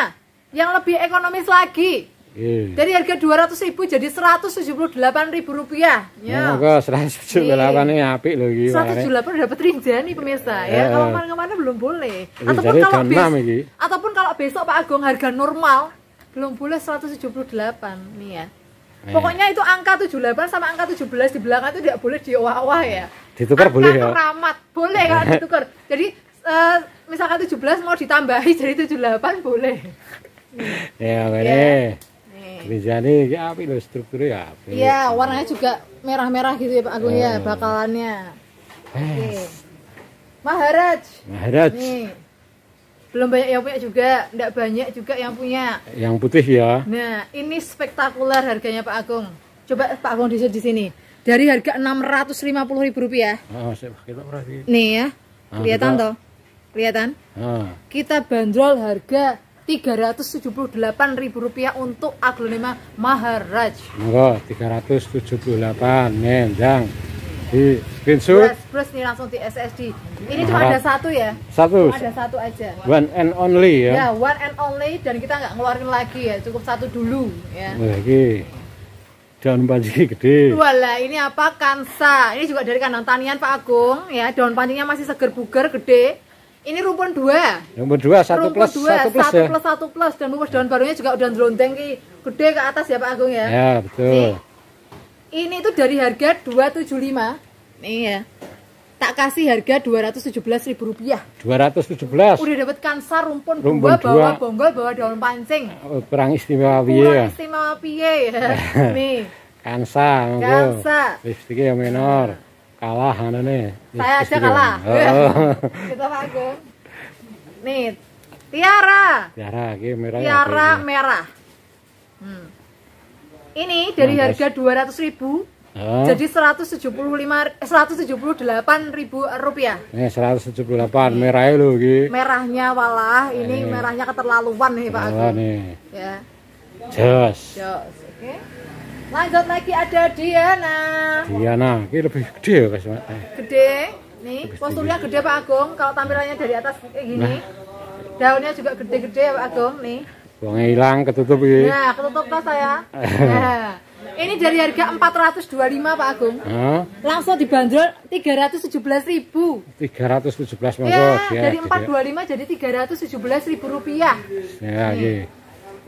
yang lebih ekonomis lagi. Iya. Dari harga 200.000 jadi Rp178.000 rupiah. Ya. Monggo 178 nih apik lho iki. makanya. 178 udah dapat Rinjani pemirsa ya. Eh. Kalau ke mana-kemana belum boleh. Rinjani Ataupun kalau jam enam bes- iki. ataupun kalau besok Pak Agung harga normal belum boleh 178 nih ya. Eh. Pokoknya itu angka 78 sama angka 17 di belakang itu tidak boleh diowah-owah ya. Ditukar angka boleh ya? keramat boleh kan ditukar. Jadi eh, misalkan 17 mau ditambahi jadi 78 boleh. Ya, Ya. ngene. Nih. Rinjani iki apik lho strukturnya ya. Iya, warnanya juga merah-merah gitu ya Pak Agung ya, Eh. bakalannya. Oke. Eh, Maharaj. Maharaj. Nih. Belum banyak yang punya juga, enggak banyak juga yang punya. Yang putih ya. Nah, ini spektakuler harganya Pak Agung. Coba Pak Agung di di sini. Dari harga Rp650.000. Oh, berarti. Nih ya. Ah, Kelihatan kita- toh? Kelihatan? Ah, Kita bandrol harga Rp378.000 untuk aglonema Maharaj. Monggo 378 nendang di screenshot Plus, plus nih langsung di SSD. Ini cuma ada satu ya. satu Cuma ada satu aja. one and only Ya, ya. one and only dan kita nggak ngeluarin lagi ya, cukup satu dulu ya. Iki daun panci gede. Walah, ini apa? Kansa. Ini juga dari kandang tanian Pak Agung ya. Daun pancinya masih seger bugar, gede. Ini rumpun dua. Nomor dua satu rumpun plus dua, satu plus satu ya. plus satu plus dan bungkus daun barunya juga udah ki gede ke atas ya Pak Agung ya. Ya betul. Ini tuh dari harga 275. Nih ya. Tak kasih harga Rp217.000. 217 Udah dapat kansa rumpun, Rumpun dua, bawa bonggol, bawa daun pancing. Oh, perang istimewa piye Kurang ya. istimewa piye ya. Nih, Kansa. Kansa. Lipstiknya yang minor. Kalah anane. saya aja kalah. Oh. Kita Agung. Nih, Tiara. Tiara iki merah. Tiara merah. Hmm. Ini dari Nah, harga 200.000 Oh. jadi 175 eh, 178.000 rupiah. Ini 178 merahnya lho iki. Merahnya walah, ini Eh. merahnya keterlaluan nih Pak Agung. nih. Ya. Jos. Jos, oke. Lanjut lagi ada Diana. Diana, iki lebih gede ya guys. Eh, Gede. Nih, posturnya gede Pak Agung. Kalau tampilannya dari atas kayak gini. Daunnya juga gede-gede ya Pak Agung nih. Wonge ilang ketutup iki. Nah, ketutup tas saya. Nah, ini dari harga 425 Pak Agung. Hah? Langsung dibanderol 317.000. 317 monggo. Ya, Ya, dari gede. 425 jadi 317.000 rupiah. Ya, iki.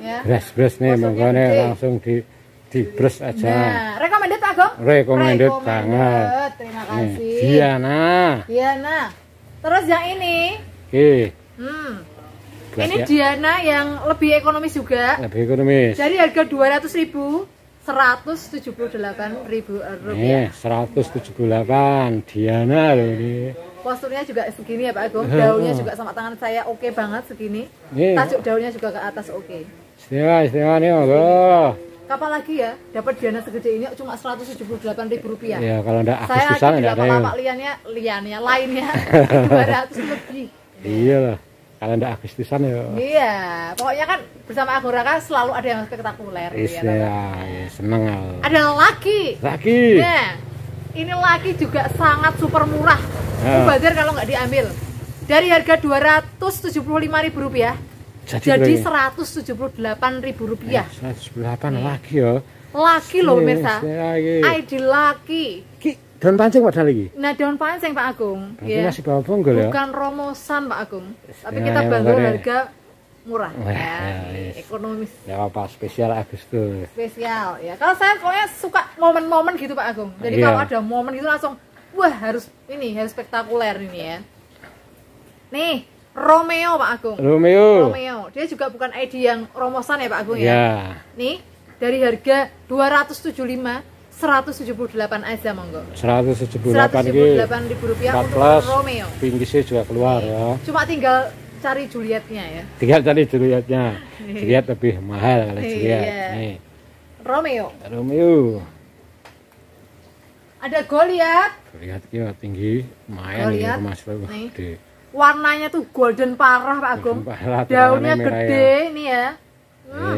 Ya. Bres-bres nih monggo nih langsung di di bres aja. Nah, recommended Pak Agung? Recommended banget. Terima Nih, kasih. Diana. Diana. Terus yang ini, Oke. hmm, Gelas ini ya. Diana yang lebih ekonomis juga. Lebih ekonomis. Dari harga 200.000 178.000 rupiah. Nih, 178 Diana loh ini. Posturnya juga segini ya Pak Agung. Daunnya juga sama tangan saya oke banget segini. Nih, Tajuk daunnya juga ke atas oke. istimewa istimewa nih monggo. Kapan lagi ya dapat Diana segede ini cuma 178.000 rupiah. Ya kalau ndak Saya di enggak ada ya. lapak liannya, liannya lainnya 200 lebih. Iya lah. Kalau ndak Agustusan ya. Iya, pokoknya kan bersama Agung Raka selalu ada yang spektakuler. gitu ya, Istimewa, ya, seneng aku. Ada laki. Lagi. Nah, ini laki juga sangat super murah. Ya. Mubazir kalau nggak diambil. Dari harga Rp275.000 rupiah jadi Rp178.000 rupiah. 108 lagi ya. Laki loh pemirsa. Lagi. ID laki. Ki dan pancing padahal lagi. Nah, daun pancing Pak Agung. Berarti Ya. masih bawa bonggol ya. Bukan romosan Pak Agung. Tapi Ya, kita ya, makanya. harga murah Wah, ya. ya. Ekonomis Ya apa spesial Agustus. spesial ya. Kalau saya pokoknya suka momen-momen gitu Pak Agung. Jadi Iya. kalau ada momen gitu langsung wah harus ini harus spektakuler ini ya. Nih, Romeo Pak Agung. Romeo. Romeo. Dia juga bukan ID yang romosan ya Pak Agung ya. Ya. Nih, dari harga 275 178 aja monggo. 178 iki. 178 ribu rupiah 4 untuk plus. Romeo. Pinggirnya juga keluar ya. Cuma tinggal cari Julietnya ya. Tinggal tadi Julietnya. Juliet lebih mahal kalau Juliet. Iya. Nih. Romeo. Romeo. Ada Goliath. Lihat ki tinggi, main Goliath. ini Mas. Nih. Warnanya tuh golden parah Pak Agung. Parah, Daunnya gede nih ya. Hmm.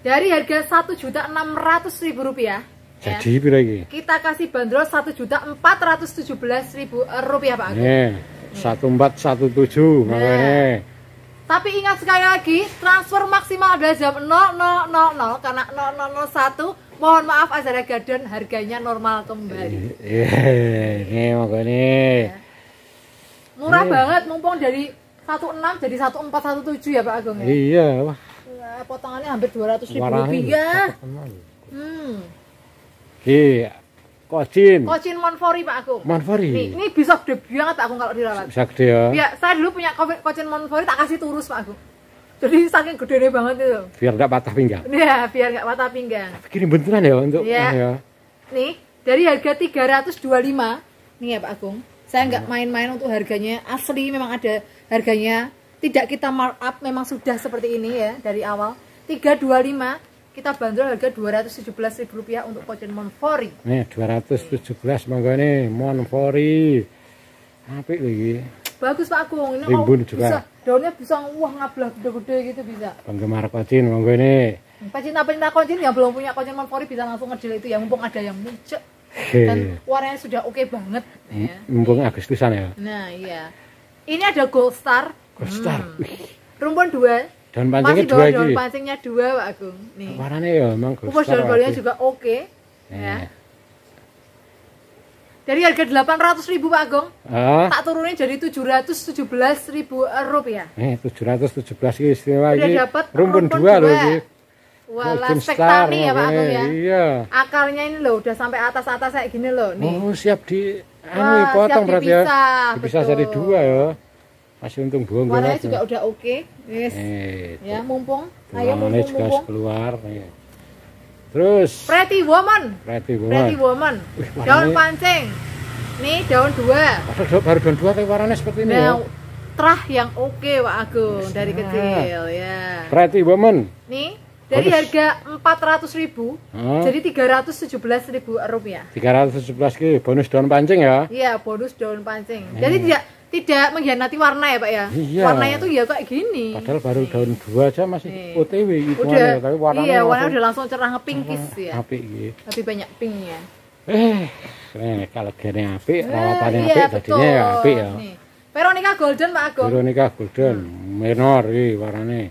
Dari harga satu juta enam ratus ribu rupiah. Ya. jadi pira iki? Kita kasih bandrol satu juta empat ratus tujuh belas ribu rupiah Pak Agung. Nih, 1417 Nah. makanya. Tapi ingat sekali lagi, transfer maksimal adalah jam 0000 karena 0001 mohon maaf Azara Garden harganya normal kembali. Iya, ini makanya. Murah Iya. banget mumpung dari 16 jadi 1417 ya Pak Agung ya. Iya, wah. Wah, potongannya hampir 200 ribu rupiah. Hmm. Ki, kocin. Kocin Monfori Pak Agung. Manfari. Nih, ini bisa gede banget Pak Agung kalau dirawat. Bisa gede ya. Ya, saya dulu punya ko- kocin Monfori tak kasih turus Pak Agung. Jadi saking gedenya banget itu. Biar enggak patah pinggang. Ya, biar nggak patah pinggang. Kirim beneran ya untuk Iya. ah, ya. Nih, dari harga 325 nih ya Pak Agung. Saya nggak main-main untuk harganya asli memang ada harganya. Tidak kita markup memang sudah seperti ini ya dari awal. 325 kita bandrol harga Rp217.000 rupiah untuk kocin Monfori. Nih 217 mangga nih Monfori. Apik lagi. bagus Pak Agung. Ini Rimbun mau juga. bisa daunnya bisa wah ngablah gede-gede gitu bisa. Penggemar kocin monggo ini. Pecinta-pecinta koncin yang belum punya koncin monfori bisa langsung ngedil itu ya mumpung ada yang muncul dan warnanya sudah oke banget ya. Mumpung Agustusan ya. Nah, iya. Ini ada Gold Star. Gold Star. Hmm. Rumpun dua. Daun pancingnya dua daun iki. pancingnya dua, Pak Agung. Nih. Warnanya ya emang Gold Kupas Star. daun balinya waduh. juga oke. Eh. Ya. Dari harga 800 ribu Pak Agung, Ah, tak turunin jadi 717 ribu rupiah. eh 717 iki istimewa Udah iki. dapet Rumpun rumpun dua loh dua. iki. Wala Golden spektani ya Pak. Agung ya. Iya. Akarnya ini loh udah sampai atas-atas kayak gini loh nih. Oh, siap di anu potong berarti ya. betul. jadi dua ya. Masih untung bonggol Warnanya juga udah oke. Yes. Eh, Ya, mumpung. Ayo mumpung keluar. nih. Terus Pretty Woman. Pretty Pretty Woman. Wih, Daun pancing. Nih daun dua. Padahal baru daun dua tapi warnanya seperti ini ya. Nah, terah yang oke Pak Agung dari Nah. kecil ya. Pretty Woman. Nih dari Bagus. harga 400 ribu Hah? jadi 317 ribu rupiah. 317 ki bonus daun pancing ya. Iya bonus daun pancing. Jadi tidak tidak mengkhianati warna ya Pak ya. Iya. Warnanya tuh ya kayak gini. Padahal baru daun dua aja masih Nih. OTW itu udah tapi warnanya iya langsung udah langsung cerah ngepinkis ya. apik iki. Lebih banyak pinknya. Eh, ini kalau gini apik, rawatannya iya, apik, jadinya ya apik ya. Nih. Veronica Golden Pak Agung. Veronica Golden, menor iki warnanya.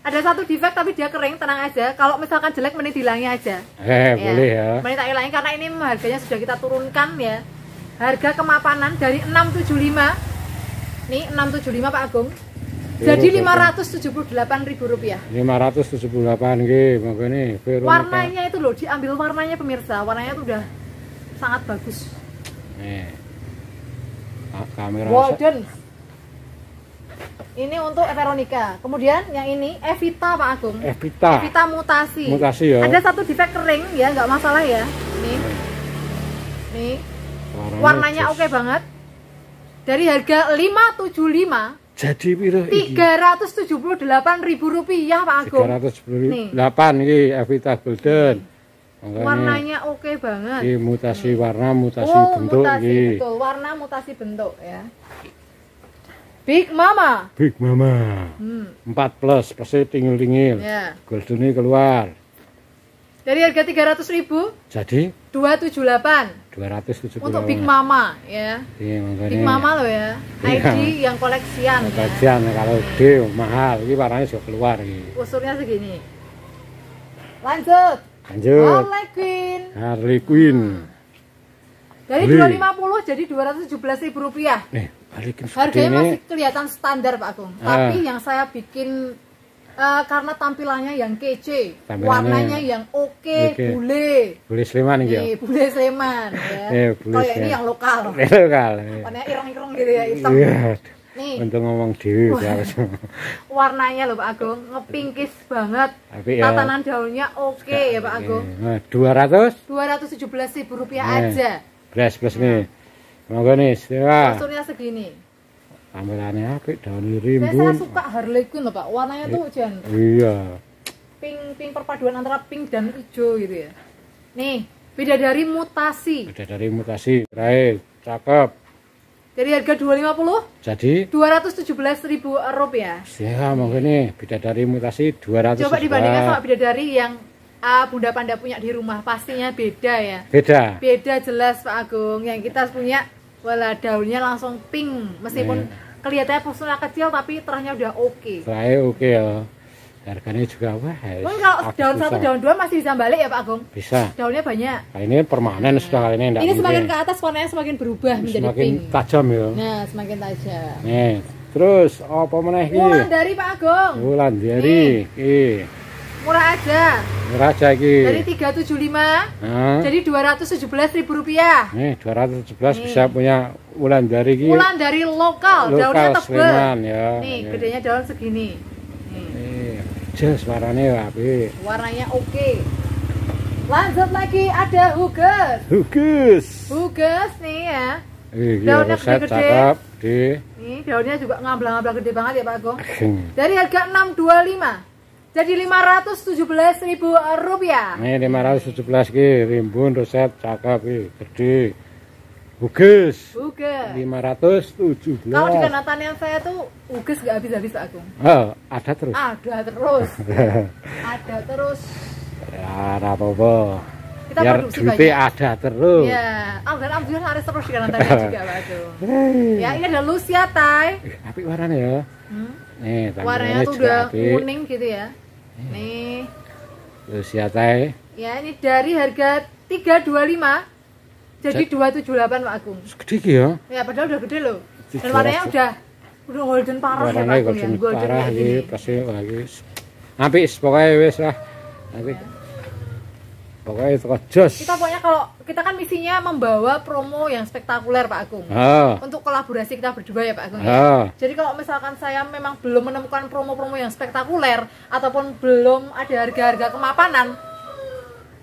Ada satu defect tapi dia kering, tenang aja. Kalau misalkan jelek mending dihilangi aja. Eh, boleh ya. Mending tak hilangin karena ini harganya sudah kita turunkan ya. Harga kemapanan dari 675. Nih 675 Pak Agung. Iya, Jadi betul. 578 ribu rupiah. 578 nggih, monggo ini Veronica. Warnanya itu loh, diambil warnanya pemirsa. Warnanya itu udah sangat bagus. Nih. Ah, kamera Golden. Ini untuk Veronica. Kemudian yang ini Evita Pak Agung. Evita. Evita mutasi. Mutasi ya. Ada satu defect kering ya, nggak masalah ya. Nih. Nih. Warnanya jos. oke banget. Dari harga 575 Jadi piro iki? 378 ribu rupiah Pak Agung. 398 iki Evita Golden. Ini. Warnanya oke banget. Iki mutasi warna, mutasi oh, bentuk mutasi iki. betul. Warna mutasi bentuk ya. Big Mama. Big Mama. Hmm, 4 plus, pasti tingil-tingil. ya. Golden ini keluar. Dari harga 300 ribu Jadi 278 270 untuk Big Mama ya. Iya, monggo Big ini. Mama loh ya. Iya. ID yang koleksian ya. Kajian kalau gede mahal, ini warnanya sudah keluar iki. Usurnya segini. Lanjut. Lanjut. Harley Quinn. Harley Quinn. Dari Harley. 250 jadi 217 ribu rupiah. Nih, balikin seperti Harganya ini. masih kelihatan standar Pak Agung. Ah. Tapi yang saya bikin eh, karena tampilannya yang kece, Tampilannya warnanya yang oke, oke. bule. Boleh Sleman iki ya. Nih, bule Sleman ya. Eh, bule ini yang lokal. Lokal. Warnanya ireng-ireng gitu ya, hitam. Iya. Nih, Untuk ngomong dewi warnanya loh Pak Agung, ngepingkis banget. Tapi ya. Tatanan daunnya oke ya Pak Agung. Nah, 200 217 ribu rupiah Nih. aja. beras plus nih. Monggo nih, sewa. Posturnya segini. Tampilannya apik, daun Saya, saya rimbun. suka Harley Quinn loh Pak. Warnanya tuh jan Iya. pink pink perpaduan antara pink dan hijau gitu ya. Nih, bidadari mutasi. Udah dari mutasi. Rai, cakep. Dari harga 250 Jadi 217 ribu rupiah. Ya, monggo nih, bidadari mutasi 200 Coba dibandingkan sama bidadari yang ah, Bunda Panda punya di rumah, pastinya beda ya. Beda. Beda jelas Pak Agung. Yang kita punya wala daunnya langsung pink meskipun Nih. kelihatannya posturnya kecil tapi terahnya udah oke. Saya oke ya. Harganya juga wah. Mungkin kalau daun satu susah. daun dua masih bisa balik ya Pak Agung. bisa. Daunnya banyak. Nah, ini permanen sudah kali ini Ini semakin ke atas warnanya semakin berubah menjadi semakin pink. tajam ya. Nah, semakin tajam. Nih, terus apa meneh iki? Wulan dari Pak Agung. Wulan dari iki. Murah aja. Raja iki. Dari 375 Nah, jadi 217 ribu rupiah. nih 217 Nih. bisa punya wulan dari iki. Wulan dari lokal, daunnya Lokal tebal. Sleman ya. Nih, Nih. gedenya daun segini. Nih, Nih, jas warnanya apik. warnanya oke. Lanjut lagi ada Huges. Hugus. Huges nih ya. Iki Daunnya resep gede-gede. cakep di Nih, daunnya juga ngamblang-ngamblang gede banget ya Pak Agung. Dari harga 625 jadi 517 ribu rupiah. Nih 517 ki rimbun resep cakep ki gede. Uges Uges. 517. Kalau di Kanatanian saya tuh uges nggak habis-habis Agung. Oh, ada terus. Ada terus. ada terus. ya, ora apa-apa. Kita Biar produksi banyak. ada terus. Ya, alhamdulillah alhamdulillah terus di Kanatanian juga Pak. Ya, ini ada Lucia Thai. Eh, Apik warnanya ya. Hmm. Nih, Warnanya tuh udah apik. kuning gitu ya. Nih. Terus ya teh. Ya, ini dari harga 325 jadi 278 Pak Agung. Gede iki ya. Ya, padahal udah gede loh. Dan warnanya udah udah golden parah ya Pak Warnanya Agung ya. golden Golden parah iki gini. pasti lagi. Apik pokoknya wis lah. Nanti pokoknya itu jos. Kita pokoknya kalau kita kan misinya membawa promo yang spektakuler Pak Agung. Ah. Untuk kolaborasi kita berdua ya Pak Agung ya. Jadi kalau misalkan saya memang belum menemukan promo-promo yang spektakuler ataupun belum ada harga-harga kemapanan,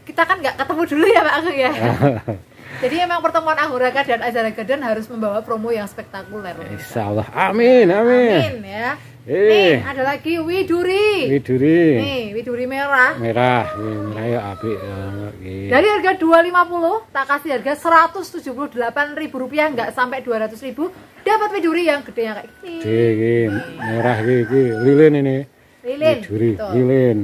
kita kan nggak ketemu dulu ya Pak Agung ya. Jadi emang pertemuan Angguraka dan Azara Garden harus membawa promo yang spektakuler. Insya Allah. Amin, amin. Amin ya. Eh. Nih ada lagi Widuri. Widuri. Nih Widuri merah. Merah, merah ya apik ya. Dari harga 250 tak kasih harga Rp178.000 nggak sampai 200.000 dapat Widuri yang gedenya kayak gini. Gede merah iki. lilin ini. Lilin. Widuri, Betul. lilin.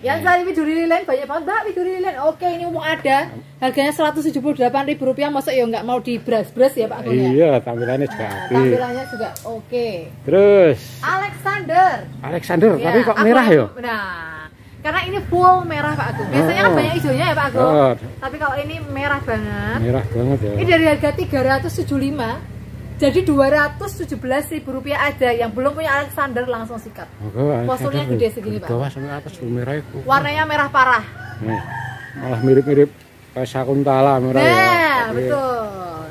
Yang cari widuri lilin banyak banget mbak widuri lilin. Oke ini umum ada. Harganya Rp178.000 masa ya nggak mau di bras-bras ya Pak Gun ya. Iya, tampilannya juga Nah, tampilannya juga oke. Terus Alexander. Alexander, Ya, tapi kok merah ya? Nah, karena ini full merah Pak Agung. Biasanya kan Oh. banyak hijaunya ya Pak Agung. Oh. Tapi kalau ini merah banget. Merah banget ya. Ini dari harga 375 jadi Rp217.000 aja. Yang belum punya Alexander langsung sikat. Posturnya gede segini, Pak. Bawah sampai atas merah itu. Warnanya merah parah. Nih, malah mirip-mirip kayak Sakuntala merah ya. Nah, Tapi betul.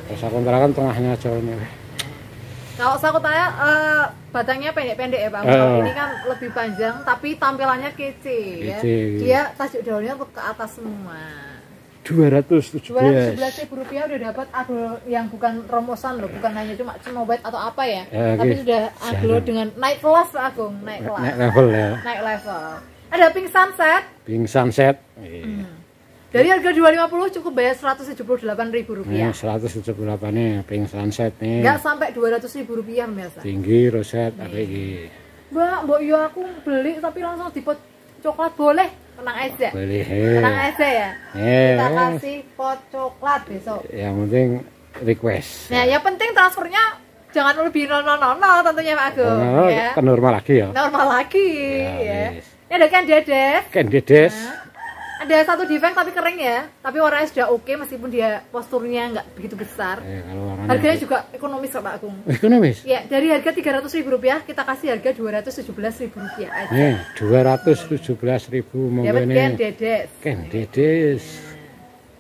Kayak Sakuntala kan tengahnya aja ini. Kalau sakutanya eh, batangnya pendek-pendek ya Pak. Eh. Kalau ini kan lebih panjang tapi tampilannya kece, ya. Kece. Dia tajuk daunnya ke atas semua. 217. ribu rupiah udah dapat aglo yang bukan romosan loh, bukan hanya cuma cenobite atau apa ya, Ya, tapi oke. sudah aglo Jangan. dengan naik kelas Pak Agung, naik kelas, Naik level ya. naik level. Ada pink sunset Pink sunset. Hmm. dari harga 250 cukup bayar 178 ribu Ini rupiah, 178 nih, pink sunset nih. nggak sampai 200 ribu rupiah biasa. Tinggi, roset, apa iki? Mbak, mbak yo aku beli tapi langsung dipot coklat boleh, tenang aja, Boleh. tenang aja ya. Eh, Kita kasih pot coklat besok. yang penting request. Nah, yang penting transfernya jangan lebih 000 tentunya Pak Agung Oh, ya. kan normal lagi ya. Normal lagi Ya, ya. wis. Ini ada kan dedes. Kan dedes. Nah, ada satu defect tapi kering ya. Tapi warnanya sudah oke meskipun dia posturnya nggak begitu besar. Eh, kalau warnanya Harganya juga ekonomis Pak Agung. ekonomis. Ya, dari harga 300 ribu rupiah kita kasih harga 217 ribu rupiah aja. Nih, 217.000 monggo Dapat ini. kan dedes. Ken dedes.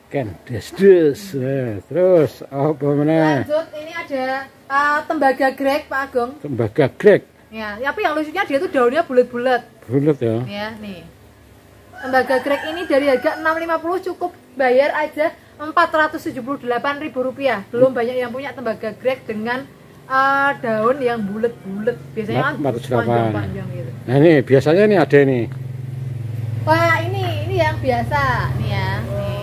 Ken des-des. Eh, terus apa mana? Lanjut, ini ada uh, tembaga grek Pak Agung. Tembaga grek. Ya, tapi yang lucunya dia tuh daunnya bulat-bulat. Bulat ya. Ya, nih. Tembaga grek ini dari harga 650 cukup bayar aja Rp478.000. Belum banyak yang punya tembaga grek dengan eh, daun yang bulat-bulat. Biasanya kan Empat- 478. panjang-panjang gitu. Nah ini biasanya nih ada nih Wah, ini ini yang biasa nih ya. Nih.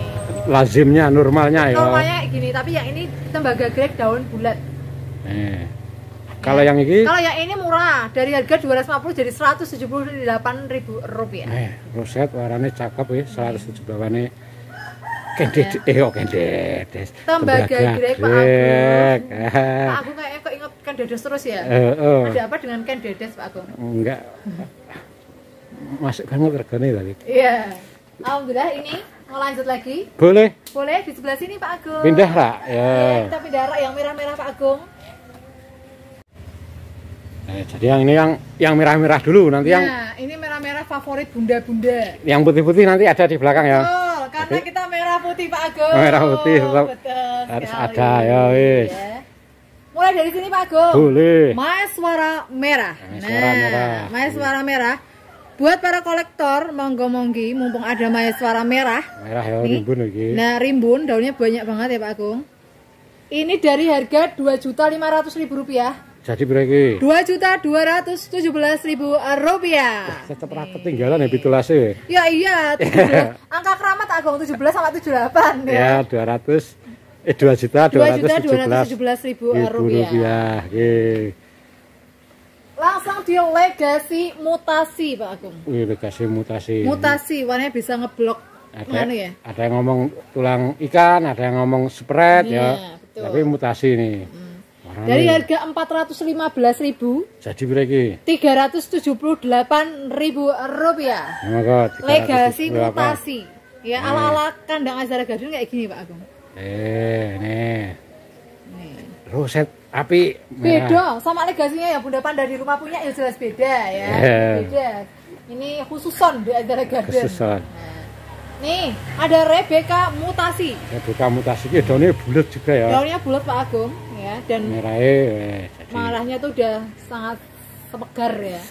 lazimnya normalnya ya. Normalnya gini, tapi yang ini tembaga grek daun bulat. Eh. Kalau yang ini Kalau yang ini murah, dari harga 250 jadi Rp178.000. eh roset warnanya cakep ya 178 nih Kendedes, eh oh kendedes. Tembaga grek, Pak grek. Pak Agung kayaknya kok inget Ken Dedes terus ya? eh, oh. Ada apa dengan Ken Dedes Pak Agung? Enggak. Masuk kamu regane tadi. Iya. Alhamdulillah ini mau lanjut lagi. Boleh Boleh di sebelah sini Pak Agung. pindah lah Iya, ya. kita pindah rak yang merah-merah Pak Agung. Eh, jadi yang ini yang yang merah-merah dulu nanti yang Nah, ini merah-merah favorit bunda-bunda. yang putih-putih nanti ada di belakang ya. Betul, karena kita merah putih Pak Agung. Merah putih tetap Betul harus sekali. ada, ya, wis. Mulai dari sini Pak Agung. Boleh. Maeswara merah. Maeswara merah. Maeswara merah. Buat para kolektor, monggo monggi, mumpung ada Maeswara merah. Merah ya Nih. rimbun iki. Nah, rimbun daunnya banyak banget ya Pak Agung. Ini dari harga Rp2.500.000 Jadi berarti Rp2.217.000 rupiah. tetap ra ketinggalan ya pitulase. Ya iya, 17. angka keramat Agung 17 sama 78 Ya ya. 200 Eh 2 juta 2 juta 217 217 ribu ribu rupiah. Langsung di legasi mutasi Pak Agung. Wih, legasi mutasi. Mutasi warnanya bisa ngeblok Ada, mana ya? ada yang ngomong tulang ikan, ada yang ngomong spread Iya, ya. betul. Tapi mutasi nih. Dari harga 415 ribu jadi berapa? 378 ribu rupiah. Monggo. Legasi 378. mutasi. Ya ala-ala kandang Azara Gadun kayak gini Pak Agung. Eh, nih. Nih. Roset api merah. Beda sama legasinya ya Bunda Panda di rumah punya ya jelas beda ya. Iya. Beda. Ini khususon di Azara Garden. Khususon. Nah, nih, ada Rebecca mutasi. Ya buka mutasi ki daunnya bulat juga ya. Daunnya bulat Pak Agung ya dan Merahnya eh, jadi. marahnya tuh udah sangat sepegar ya.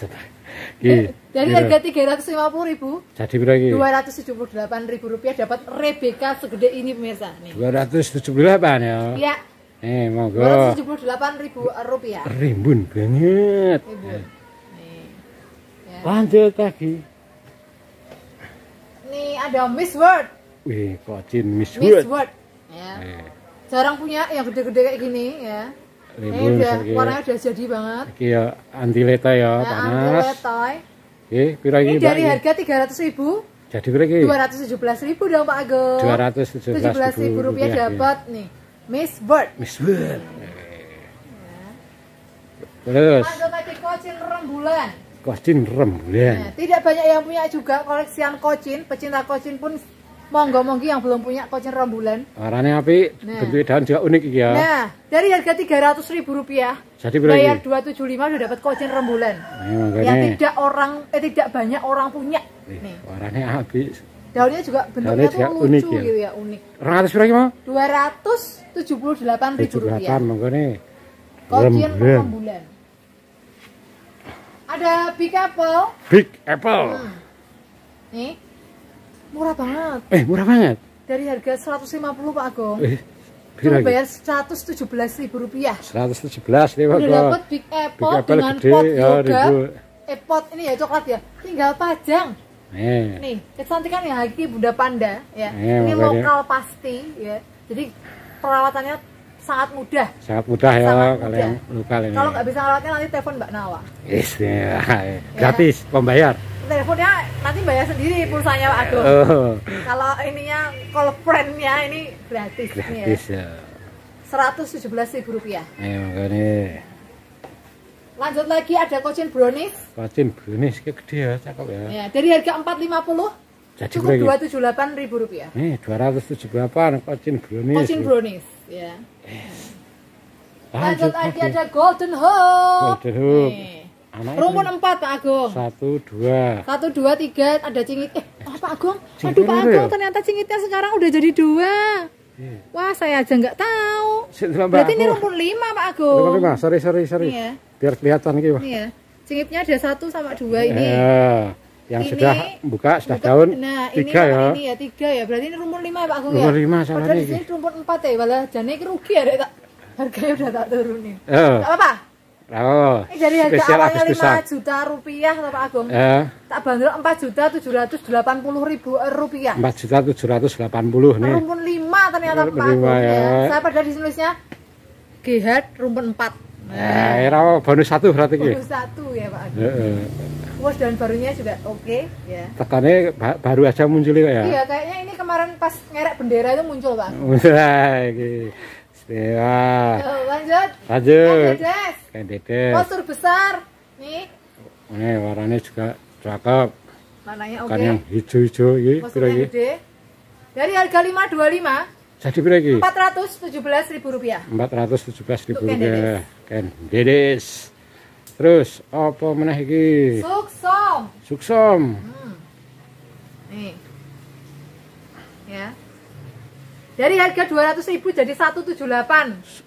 Ki, Dari kira- harga 350 ribu, jadi berapa ki? 278 ribu rupiah dapat Rebecca segede ini pemirsa. Nih. 278 ya. Ya, Eh, monggo. 278 ribu rupiah. Rimbun banget. Ibu. Nih. Ya. Lanjut lagi. Nih ada Miss World. Wih, kocin Miss Miss Wood. World. Ya. Eh, Jarang punya yang gede-gede kayak gini ya. Ini udah warnanya udah jadi banget. Iki ya anti leta ya, Nah, panas. letoy. Oke, pira Ini Mbak? dari harga 300 ribu, Jadi pira iki? 217 ribu dong Pak Agung. 217 17 ribu rupiah iya. dapat nih. Miss Bird. Miss Wood. Terus, Lanjut lagi kocin rembulan. kocin rembulan. Nah, tidak banyak yang punya juga koleksian kocin. Pecinta kocin pun monggo-monggo yang belum punya kocin rembulan. Warnanya api, Nah. bentuk daun juga unik ya. Nah, dari harga 300 ribu rupiah, Jadi bayar iki? 275 udah dapat kocin rembulan. Ini monggo Yang tidak orang, eh tidak banyak orang punya. Nih, Warnanya api. daunnya juga bentuknya Daunnya tuh juga lucu unik ya? gitu ya, unik. 200 pira iki mau? 278 ribu rupiah. 78 monggo nih. Rembulan. Ada Big Apple. Big Apple. Hmm. Nih, murah banget. Eh, murah banget. Dari harga 150 Pak Agung. Eh, Cuma bayar 117 ribu rupiah. 117 nih, Pak. Udah dapat Big Apple, Big Apple dengan gede, pot ya, yoga. ribu. Eh pot ini ya coklat ya. Tinggal pajang. Eh, Nih, kecantikan ya Haki Bunda Panda ya. Eh, ini makanya. lokal pasti ya. Jadi perawatannya sangat mudah. sangat mudah ya Sangat kalau yang lokal ini. Kalau nggak bisa ngerawatnya nanti telepon Mbak Nawa. Yes, ya. gratis pembayar. Teleponnya nanti bayar sendiri pulsanya Pak Agung. Oh, Kalau ininya kalau friendnya ini gratis, nih ya. gratis ya. 117 ribu rupiah. Eh, makanya Lanjut lagi ada kocin brownies. kocin brunis kayak gede ya, cakep ya. Ya, dari harga 450 Jadi cukup berapa? 278 ribu rupiah. Nih, 278 kocin brunis. Kocin brownies, ya. Lanjut Lanjut lagi lagi. ada golden hope. Golden Hope. Nih. Anak Rumpun 4 Pak Agung. satu dua. Satu, dua, tiga, ada cingit. Eh, oh, Pak Agung. Cingitnya Aduh Pak Agung, ya? ternyata cingitnya sekarang udah jadi dua. Iya. Wah, saya aja nggak tahu. Berarti ini rumpun 5 Pak Agung. Rumpun lima. Sorry, sorry, sorry. Iya. Biar kelihatan gitu. Pak. Ini ya. Cingitnya ada satu sama dua ini. Ya, yang Ini sudah buka sudah Bukan- daun Nah, ini tiga sama ya. ini ya, tiga ya. Berarti ini rumpun 5 ya Pak Agung Rumpun ya. lima sama Padahal ini. di sini rumpun 4 ya, malah jane rugi ya. Harganya udah tak turunin. Eh, Gak apa-apa. Oh, Ini dari harga awalnya. 5 juta rupiah loh Pak Agung. Eh, Tak bandrol 4 juta 780 ribu rupiah. 4 juta 780 nih. Rumpun 5 ternyata Rumpun Pak Agung lima, ya. ya. Saya pada di tulisnya Gehat rumpun 4. Eh, era bonus satu berarti. Bonus satu ya Pak Agung. Heeh. Luas dan barunya juga oke ya. Tekannya ba- baru aja muncul ya. Iya, kayaknya ini kemarin pas ngerek bendera itu muncul, Pak. Wah, Yo, lanjut. Lanjut. Dedes. Postur besar. Nih, Ini warnanya juga cakep. mananya oke. Kan yang hijau-hijau pira Posturnya gede. Dari harga 525, Jadi pira iki? 417 ribu rupiah. 417 ribu rupiah. Ken Dedes. Terus apa meneh iki? Suksom. Suksom. Nih. Ya. Dari harga 200 ribu jadi 178.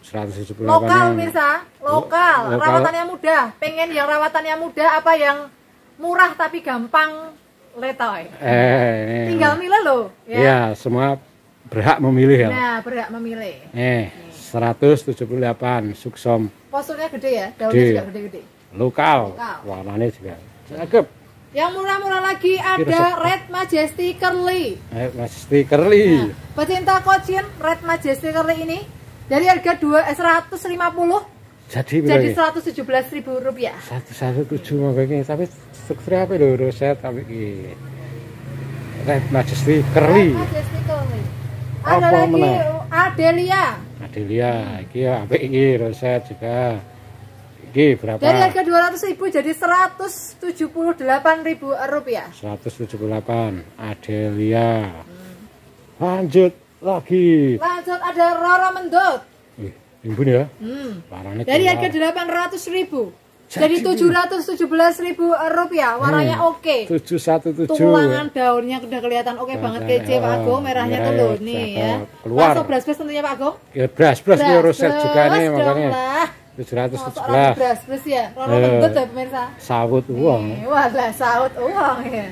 178. Lokal, Mirsa. Lokal. Lokal. Rawatannya mudah. Pengen yang rawatannya mudah apa yang murah tapi gampang letoy. Eh, ini. Tinggal milih loh. Ya. Iya, semua berhak memilih ya. Nah, berhak memilih. Eh, 178 Suksom Posturnya gede ya, daunnya Gede. juga gede-gede. lokal. Lokal. Warnanya juga cakep. Yang murah-murah lagi ada. Red Majesty Curly. Ayo Mas Curly. Nah, pecinta Kocin Red Majesty Curly ini dari harga 2 eh, 150 Jadi jadi berapa? 117 ribu rupiah. Satu satu tujuh mau ini tapi strukturnya apa lho roset tapi Red Majesty Curly. Red Majesty Curly. Apa Ada lagi meneh? Adelia Adelia, iki ya apa iki roset juga. Iki berapa? dari harga 200 ribu jadi 178 ribu rupiah. 178 Adelia. Lanjut lagi. Lanjut ada Roro Mendot. Ih, imbun ya. Hmm. Warnanya Dari harga 800 ribu Jadi jadi 717 ribu rupiah. Warnanya Hmm. oke. 717. Tulangan daunnya udah kelihatan oke Kelihatan, banget kece Pak oh, Agung. Merahnya merah tuh ya, loh nih ya. Keluar. Masuk beras-beras tentunya Pak Agung. Ya ya roset Beras juga nih makanya. lah. Masuk lagi 711 beras-beras ya. Roro Eh. Mendot ya pemirsa. sawut uang. Nih, Wah, lah saut uang ya.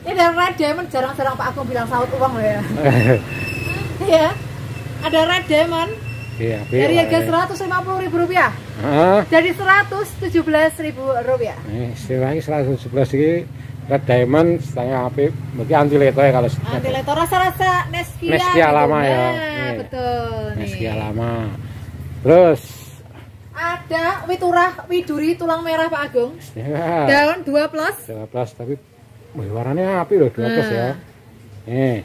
Ini dari Red Diamond jarang-jarang Pak Agung bilang saut uang loh ya. Iya. Ada Red Diamond Iya, dari harga 150 ribu rupiah Heeh. jadi 117 ribu rupiah. Nih, istilahnya 111 ini Red Diamond setengah api mungkin anti leto ya kalau Anti leto rasa-rasa Neskia. Neskia gitu. lama ya. Nah, Nih. betul nih. Neskia lama. Terus Ada Witurah Widuri tulang merah Pak Agung. ya, Daun 2 plus 12 tapi wih, warnanya api loh 12 ya. Nah. Nih,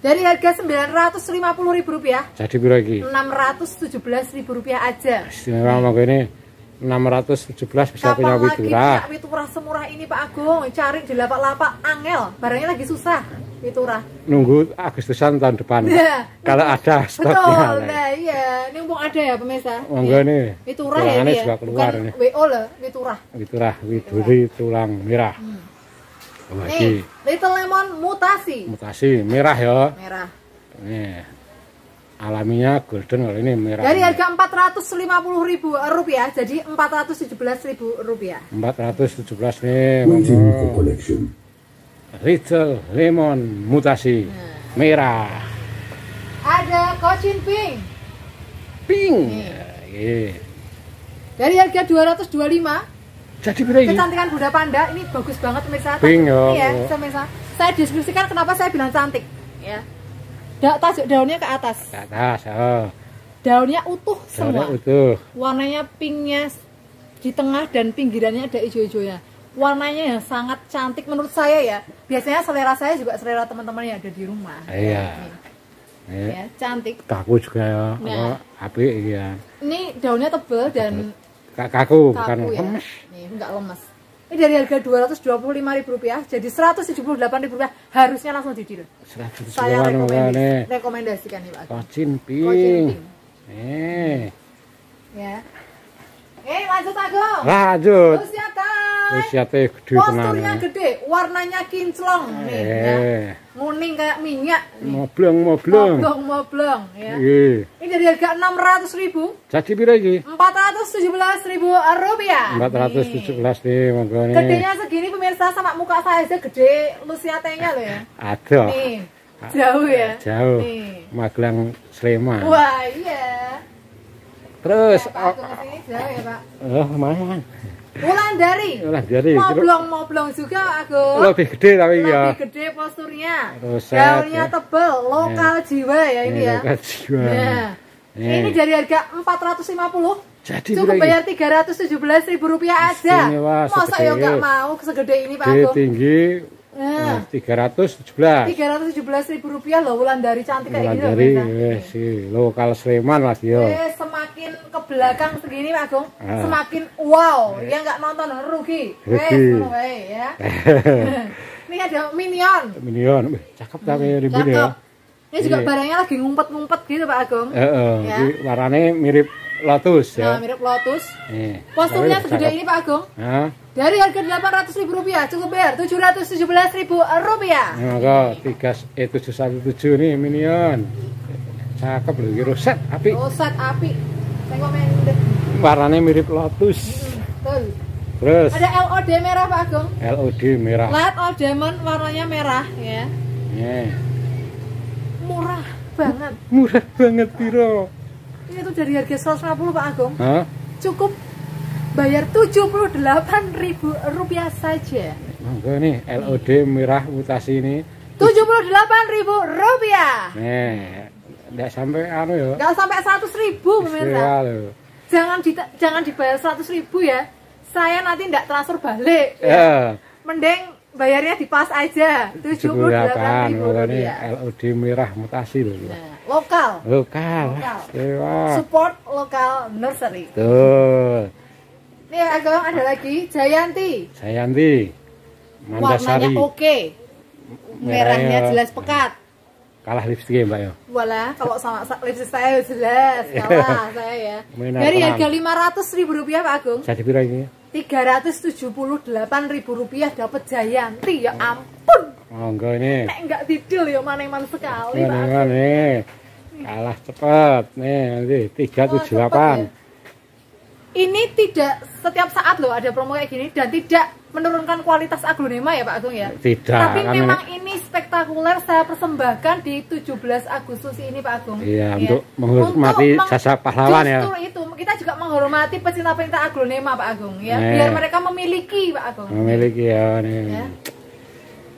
dari harga 950 ribu rupiah, jadi piro iki? 617 ribu rupiah aja. Istimewa mau ini 617 bisa punya Kapan lagi Widura. punya Witurah semurah ini Pak Agung? Cari di lapak-lapak angel, barangnya lagi susah Witurah. Nunggu Agustusan tahun depan. Nah, Kalau ada Betul, stoknya. nah iya. Ini mumpung ada ya pemirsa. Monggo nih. Witurah ya tulangannya ini ya. juga keluar Bukan nih. WO lah, Witurah. Widura, Widuri tulang merah. Wah, Nih, Little Lemon mutasi. mutasi merah ya. Merah. Nih. Alaminya golden kalau ini merah. Dari harga 450 ribu rupiah jadi 417 ribu rupiah. 417 nih. Little lemon mutasi Nah. merah. Ada Cochin Pink Pink. Nih. Ya, iya. dari harga 225. Jadi berapa ini? Kecantikan Buddha Panda ini bagus banget pemirsa. Pink, ya. Iya, pemirsa. Saya deskripsikan kenapa saya bilang cantik, ya. Da tajuk daunnya ke atas. Ke atas. Oh. Daunnya utuh Daunnya semua. utuh. Warnanya pinknya di tengah dan pinggirannya ada hijau-hijaunya. Warnanya yang sangat cantik menurut saya ya. Biasanya selera saya juga selera teman-teman yang ada di rumah. Iya. Nih. ya, cantik. Kaku juga ya. Nah. Api ya. Ini daunnya tebal dan Kak kaku bukan kaku ya. lemes. Nih, enggak lemes. Ini dari harga Rp225.000 jadi Rp178.000 harusnya langsung di deal. 100 Saya ribuan rekomendasi, nih. rekomendasikan nih Pak. Kocin pink. Eh, Ya. Eh, lanjut Agung. lanjut. Usia Kang. Usia teh gede tenan. Posturnya gede, warnanya kinclong nih ya. Eh, Nguning kayak minyak nih. moblong moblong. Moblong moblong ya. Iya. Ini dari harga 600.000 Jadi piro iki? 417.000 rupiah. 417 nih monggo nih. Gedenya segini pemirsa sama muka saya aja gede lusiatenya loh ya. Ada. Nih, jauh ya. Jauh. Nih. Magelang Sleman. Wah, iya. Terus Ya, Pak Agung ke sini jauh ya, Pak. oh, lumayan. Wulandari. Lah dari Moblong-moblong juga, Pak Agung. lebih gede tapi ya. Lebih gede posturnya. Roset, Daunnya ya. tebel, lokal jiwa ya ini ya. kan jiwa. Nah, Nih. ini dari harga 450 Jadi cukup piro iki? bayar 317.000 rupiah aja. Masa ya nggak mau segede ini Pak Agung? tinggi Nah, nah, 317. 317.000 rupiah loh Wulandari cantik kayak Mulai gini loh. dari pemirsa. eh, si lokal Sleman lagi yo. Eh, semakin ke belakang segini Pak Agung, Ah. semakin wow. Ya nggak nonton rugi. Rugi. Wes, ya. Ini ada minion. Minion, cakep tapi ribu Cakep. ya. Ini juga Iya. barangnya lagi ngumpet-ngumpet gitu Pak Agung. Heeh, Ya. iki warnanya mirip lotus Nah, ya. mirip lotus. Nih. Posturnya tapi segede ini Pak Agung. Dari harga 800.000 rupiah cukup bayar 717.000 rupiah. Nah, kok tiga eh tujuh satu tujuh nih minion. Cakep loh, roset api. Rosat api. Tengok mendek. Warnanya mirip lotus. Betul. Terus Ada LOD merah Pak Agung. LOD merah. Light all diamond warnanya merah ya. Nih. Murah banget. Murah banget piro. Ini tuh dari harga 150 Pak Agung. Hah? Cukup bayar 78.000 rupiah saja. Monggo nih LOD merah mutasi ini. Rp78.000 rupiah. Nih, enggak sampai anu ya. Enggak sampai 100.000 pemirsa. Iya lho. Jangan di, jangan dibayar 100.000 ya. Saya nanti enggak transfer balik. Ya. Mending bayarnya di pas aja. Rp78.000 78 monggo nih rupiah. LOD merah mutasi lho. Nah, lokal. Lokal. Lokal. Support lokal nursery. Tuh. Nih Agong ada lagi Jayanti. Warnanya Mandasari. oke. Merahnya Merahnya- jelas pekat. Kalah lipstick ya, Mbak ya. Walah, kalau sama sa- lipstick saya jelas kalah saya ya. Minar Dari harga 500 ribu rupiah Pak Agung, Jadi pira ini? 378 ribu rupiah dapat Jayanti ya ampun. Monggo ini. Nek enggak didil ya maneman sekali Agung. nih? Kalah cepet. Nih, nanti 378. ya. Ini tidak setiap saat loh ada promo kayak gini dan tidak menurunkan kualitas aglonema ya Pak Agung ya. Tidak, Tapi kan memang ini spektakuler saya persembahkan di 17 Agustus ini Pak Agung. Iya, Ya. untuk menghormati Untuk jasa pahlawan ya. Justru itu kita juga menghormati pecinta-pecinta aglonema Pak Agung ya. Nih. Biar mereka memiliki Pak Agung. Memiliki ya nih. Ya.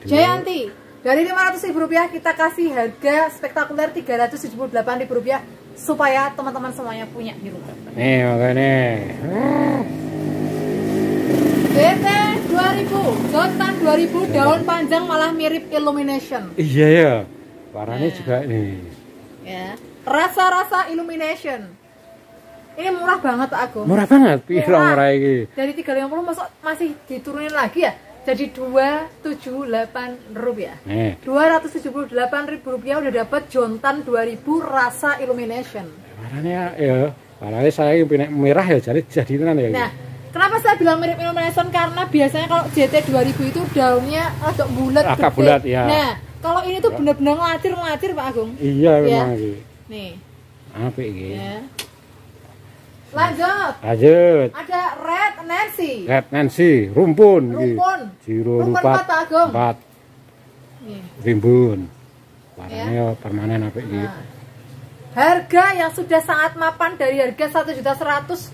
Jayanti dari 500 ribu rupiah kita kasih harga spektakuler 378 ribu rupiah supaya teman-teman semuanya punya di rumah. Nih, nih. BT 2000, Jotan 2000 daun panjang malah mirip illumination. Iya ya. Warnanya Ya. juga nih. Ya. Rasa-rasa illumination. Ini murah banget Agung. Murah banget piro Murah. murah iki. Dari 350 masuk masih diturunin lagi ya. Jadi 278 rupiah. Nih, 278 ribu rupiah udah dapat Jontan 2000 rasa illumination. warnanya ya. Warnanya saya yang punya merah ya jadi jadi tenan ya. iki. Nah, kenapa saya bilang mirip illumination? Karena biasanya kalau JT 2000 itu daunnya agak bulat Agak gede. bulat, ya. Nah, kalau ini tuh benar-benar ngelacir-ngelacir Pak Agung. Iya Ya. memang. Nih, iki. ya. Lanjut. Lanjut. Ada Red Nancy. Red Nancy, rumpun. Rumpun. Jiro Rumpun rupat. empat, Pak Agung. Empat Nih. rimbun. Warnanya permanen apik iki. Nah, harga yang sudah sangat mapan dari harga 1 juta 100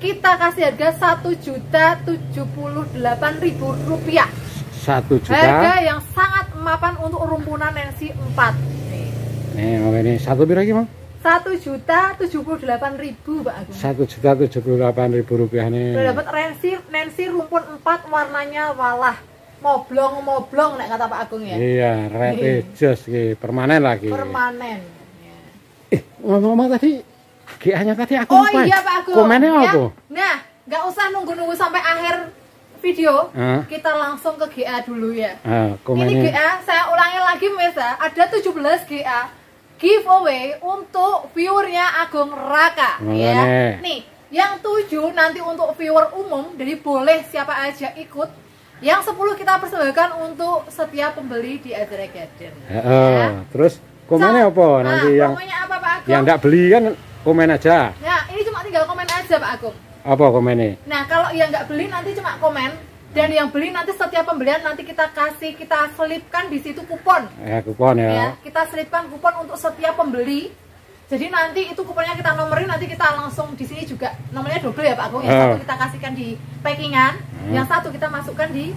kita kasih harga 1 juta 78 ribu rupiah Satu juta. harga yang sangat mapan untuk rumpunan Nancy 4 nih Nih, mau ini satu iki, Mang? 1 juta 78 ribu Pak Agung Satu juta tujuh puluh delapan ribu rupiah nih. udah dapat Nancy Nancy rumpun 4 warnanya walah moblong moblong nek kata Pak Agung ya Iya, red Nih. just iki, permanen lagi. permanen Ya. Eh, ngomong-ngomong tadi GA-nya tadi aku Oh lupa. iya Pak Agung. Komennya Ya. apa? Nah, nggak usah nunggu-nunggu sampai akhir video. Ah. Kita langsung ke GA dulu ya. Ah, Ini. GA, saya ulangi lagi Mirsa, ada 17 GA giveaway untuk viewernya Agung Raka Oh, ya. nih. Yang 7 nanti untuk viewer umum, jadi boleh siapa aja ikut. Yang 10 kita persembahkan untuk setiap pembeli di Azra Garden. Heeh. Ya. Terus komennya apa? Nah, Nanti yang apa Pak Agung? yang enggak beli kan komen aja. Nah, ini cuma tinggal komen aja Pak Agung. Apa komennya? Nah, kalau yang nggak beli nanti cuma komen dan yang beli nanti setiap pembelian nanti kita kasih kita selipkan di situ kupon Ya, kupon ya. ya. Kita selipkan kupon untuk setiap pembeli. Jadi nanti itu kuponnya kita nomerin nanti kita langsung di sini juga nomornya double ya Pak Agung. Yang Oh. satu kita kasihkan di packingan, Hmm. yang satu kita masukkan di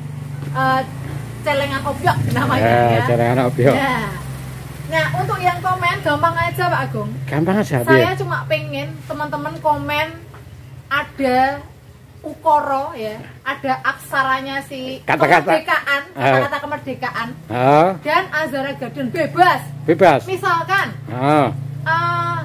eh, celengan obyok namanya Ya, ya. cara anak opio. Nah, nah untuk yang komen gampang aja Pak Agung. Gampang aja Saya ya. cuma pengen teman-teman komen ada ukoro ya, ada aksaranya si Kata-kata. kemerdekaan, Eh. kata-kata kemerdekaan Ah, dan Azara Garden bebas. bebas. Misalkan eh, eh,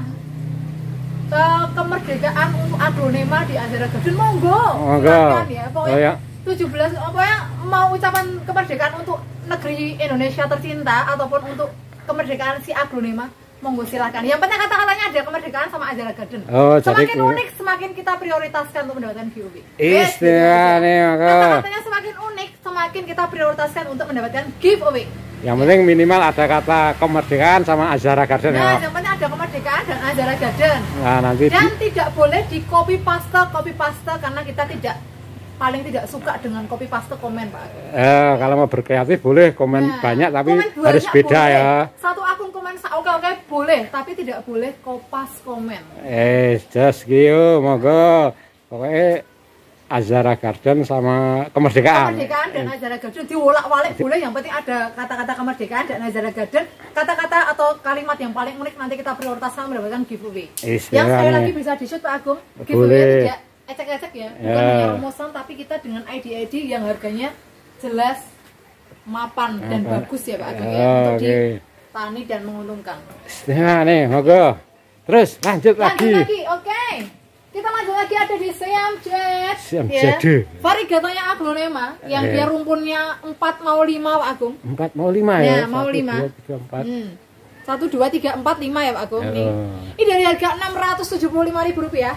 kemerdekaan untuk aglonema di Azara Garden monggo. Monggo. Ya. Oh, Pokoknya ya. 17 pokoknya mau ucapan kemerdekaan untuk negeri Indonesia tercinta ataupun untuk kemerdekaan si aglonema monggo silahkan yang penting kata-katanya ada kemerdekaan sama Azara Garden. Oh, jadi semakin ku- unik semakin kita prioritaskan untuk mendapatkan VOB Istimewa nih, maka. kata-katanya semakin unik semakin kita prioritaskan untuk mendapatkan giveaway Yang penting minimal ada kata kemerdekaan sama Azara Garden nah ya. yang penting ada kemerdekaan dan Azara Garden. Nah, nanti dan di, tidak boleh di copy paste copy paste karena kita tidak paling tidak suka dengan copy paste komen pak eh, kalau mau berkreatif boleh komen Nah, banyak tapi komen banyak harus beda boleh. ya. Satu akun komen oke oke boleh, tapi tidak boleh kopas komen. Eh, just gitu, monggo. Pokoknya Azara Garden sama kemerdekaan. kemerdekaan dan Azara Garden diwolak-walik boleh yang penting ada kata-kata kemerdekaan dan Azara Garden kata-kata atau kalimat yang paling unik nanti kita prioritaskan mendapatkan giveaway yang sekali ya, lagi bisa di shoot Pak Agung Boleh. giveaway tidak ecek-ecek ya bukan Ya. hanya rumusan tapi kita dengan ID-ID yang harganya jelas mapan dan Mapan. bagus ya Pak Agung Ya, ya untuk oke. ditani dan menguntungkan Nah, nih, monggo. Terus lanjut, lanjut lagi. lagi oke kita lanjut lagi ada di Siam Jet Siam ya. Jet. variegatanya aglonema yang Eh. dia rumpunnya 4 mau 5 Pak Agung Empat mau lima Ya, ya? mau Satu, lima. dua, tiga, empat. Hmm. Satu, dua, tiga, empat, lima ya Pak Agung. Ya. Nih. Ini dari harga enam ratus tujuh puluh lima ribu rupiah.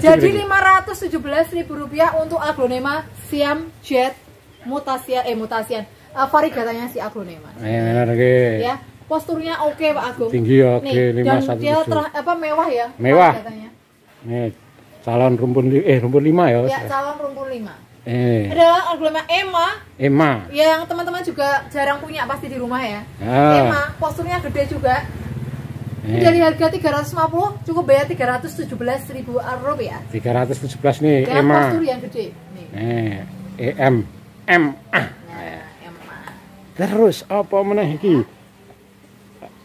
Jadi lima ratus tujuh belas ribu rupiah untuk aglonema Siam Jet Mutasia eh mutasian uh, variegatanya si aglonema. Benar. Ya, posturnya oke Pak Agung. Tinggi oke, Nih, lima dan satu dia apa mewah ya? Mewah. Nih, calon rumpun eh rumpun lima ya. Ya, calon rumpun lima. Eh, Ada aglonema Emma Emma. yang teman-teman juga jarang punya pasti di rumah ya. Ah. Emma, posturnya gede juga. Eh, Dari harga 350 cukup bayar 317 ribu rupiah. 317 nih, Dengan Emma. postur yang gede. Nih. Eh, EM. M. Ah. Nah, Emma. Terus apa meneh iki?